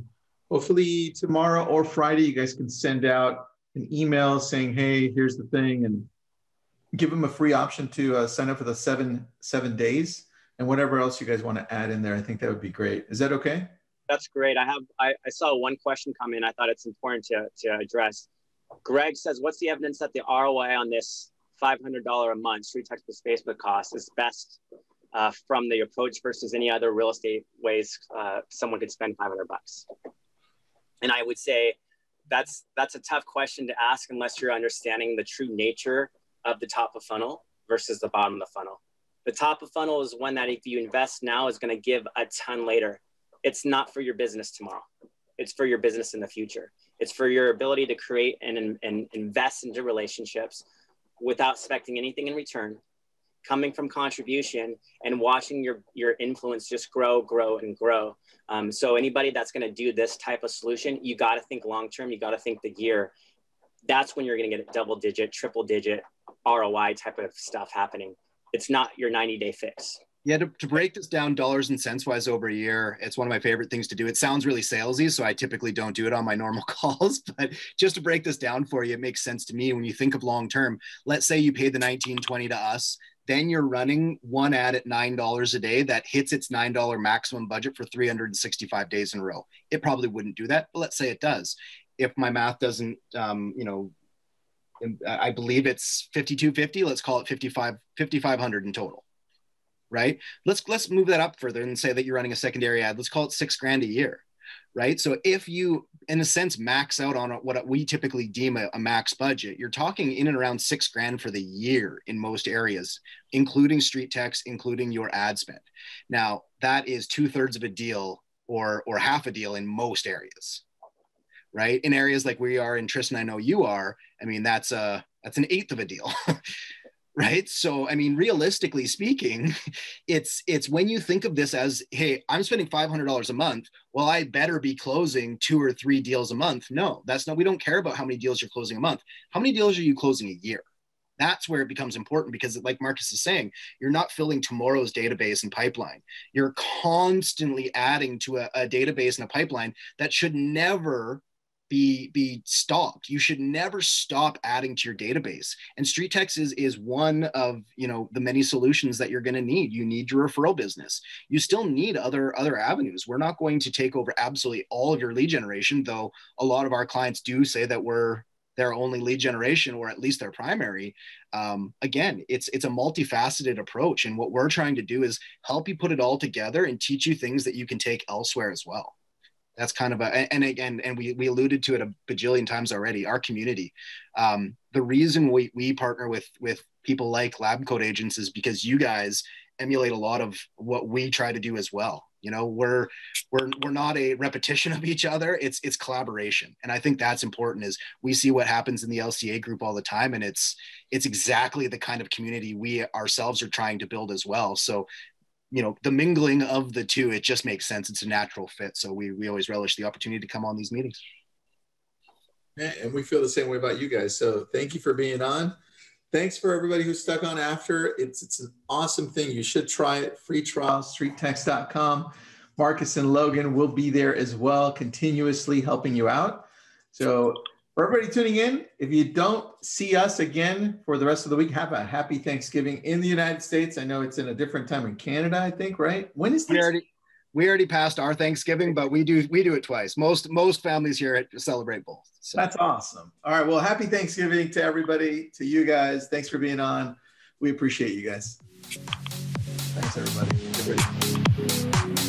hopefully tomorrow or Friday, you guys can send out an email saying, hey, here's the thing. And give them a free option to uh, sign up for the seven seven days and whatever else you guys want to add in there. I think that would be great. Is that okay? That's great. I have I, I saw one question come in. I thought it's important to to address. Greg says, "What's the evidence that the ROI on this five hundred dollar a month street text plus Facebook cost is best uh, from the approach versus any other real estate ways uh, someone could spend five hundred bucks?" And I would say that's that's a tough question to ask unless you're understanding the true nature of the top of funnel versus the bottom of the funnel. The top of funnel is one that if you invest now is going to give a ton later. It's not for your business tomorrow. It's for your business in the future. It's for your ability to create and, and invest into relationships without expecting anything in return, coming from contribution and watching your, your influence just grow, grow, and grow. Um, so anybody that's going to do this type of solution, you got to think long term. You got to think the year. That's when you're going to get a double digit, triple digit ROI type of stuff happening. It's not your 90 day fix. Yeah, to, to break this down dollars and cents wise over a year, it's one of my favorite things to do. It sounds really salesy, so I typically don't do it on my normal calls. But just to break this down for you, it makes sense to me when you think of long term. Let's say you paid the 1920 to us, then you're running one ad at $9 a day that hits its $9 maximum budget for 365 days in a row. It probably wouldn't do that, but let's say it does. If my math doesn't, um, you know, I believe it's 5250. Let's call it 55 5500 in total. Right? Let's let's move that up further and say that you're running a secondary ad. Let's call it 6 grand a year. Right? So if you in a sense max out on what we typically deem a, a max budget, you're talking in and around 6 grand for the year in most areas, including StreetText, including your ad spend. Now, that is two thirds of a deal or or half a deal in most areas right? In areas like we are in Tristan, I know you are. I mean, that's a that's an eighth of a deal. right so i mean realistically speaking it's it's when you think of this as hey i'm spending $500 a month well i better be closing two or three deals a month no that's not we don't care about how many deals you're closing a month how many deals are you closing a year that's where it becomes important because like markus is saying you're not filling tomorrow's database and pipeline you're constantly adding to a, a database and a pipeline that should never be be stopped. You should never stop adding to your database. And StreetText is is one of you know the many solutions that you're going to need. You need your referral business. You still need other other avenues. We're not going to take over absolutely all of your lead generation, though a lot of our clients do say that we're their only lead generation or at least their primary um, again it's it's a multifaceted approach and what we're trying to do is help you put it all together and teach you things that you can take elsewhere as well that's kind of a and again and we, we alluded to it a bajillion times already our community. Um, the reason we, we partner with with people like lab coat agents is because you guys emulate a lot of what we try to do as well. You know we're we're we're not a repetition of each other. It's it's collaboration. And i think that's important is we see what happens in the lca group all the time and it's it's exactly the kind of community we ourselves are trying to build as well. So you know the mingling of the two it just makes sense it's a natural fit so we we always relish the opportunity to come on these meetings and we feel the same way about you guys so thank you for being on thanks for everybody who stuck on after. It's it's an awesome thing. You should try it. Free trial, streettext.com. Markus and Logan will be there as well, continuously helping you out. So for everybody tuning in, if you don't see us again for the rest of the week, have a happy Thanksgiving in the United States. I know it's in a different time in Canada, I think, right? When is this? we already passed our Thanksgiving, but we do we do it twice. Most most families here celebrate both. So. That's awesome. All right. Well, happy Thanksgiving to everybody, to you guys. Thanks for being on. We appreciate you guys. Thanks, everybody. everybody.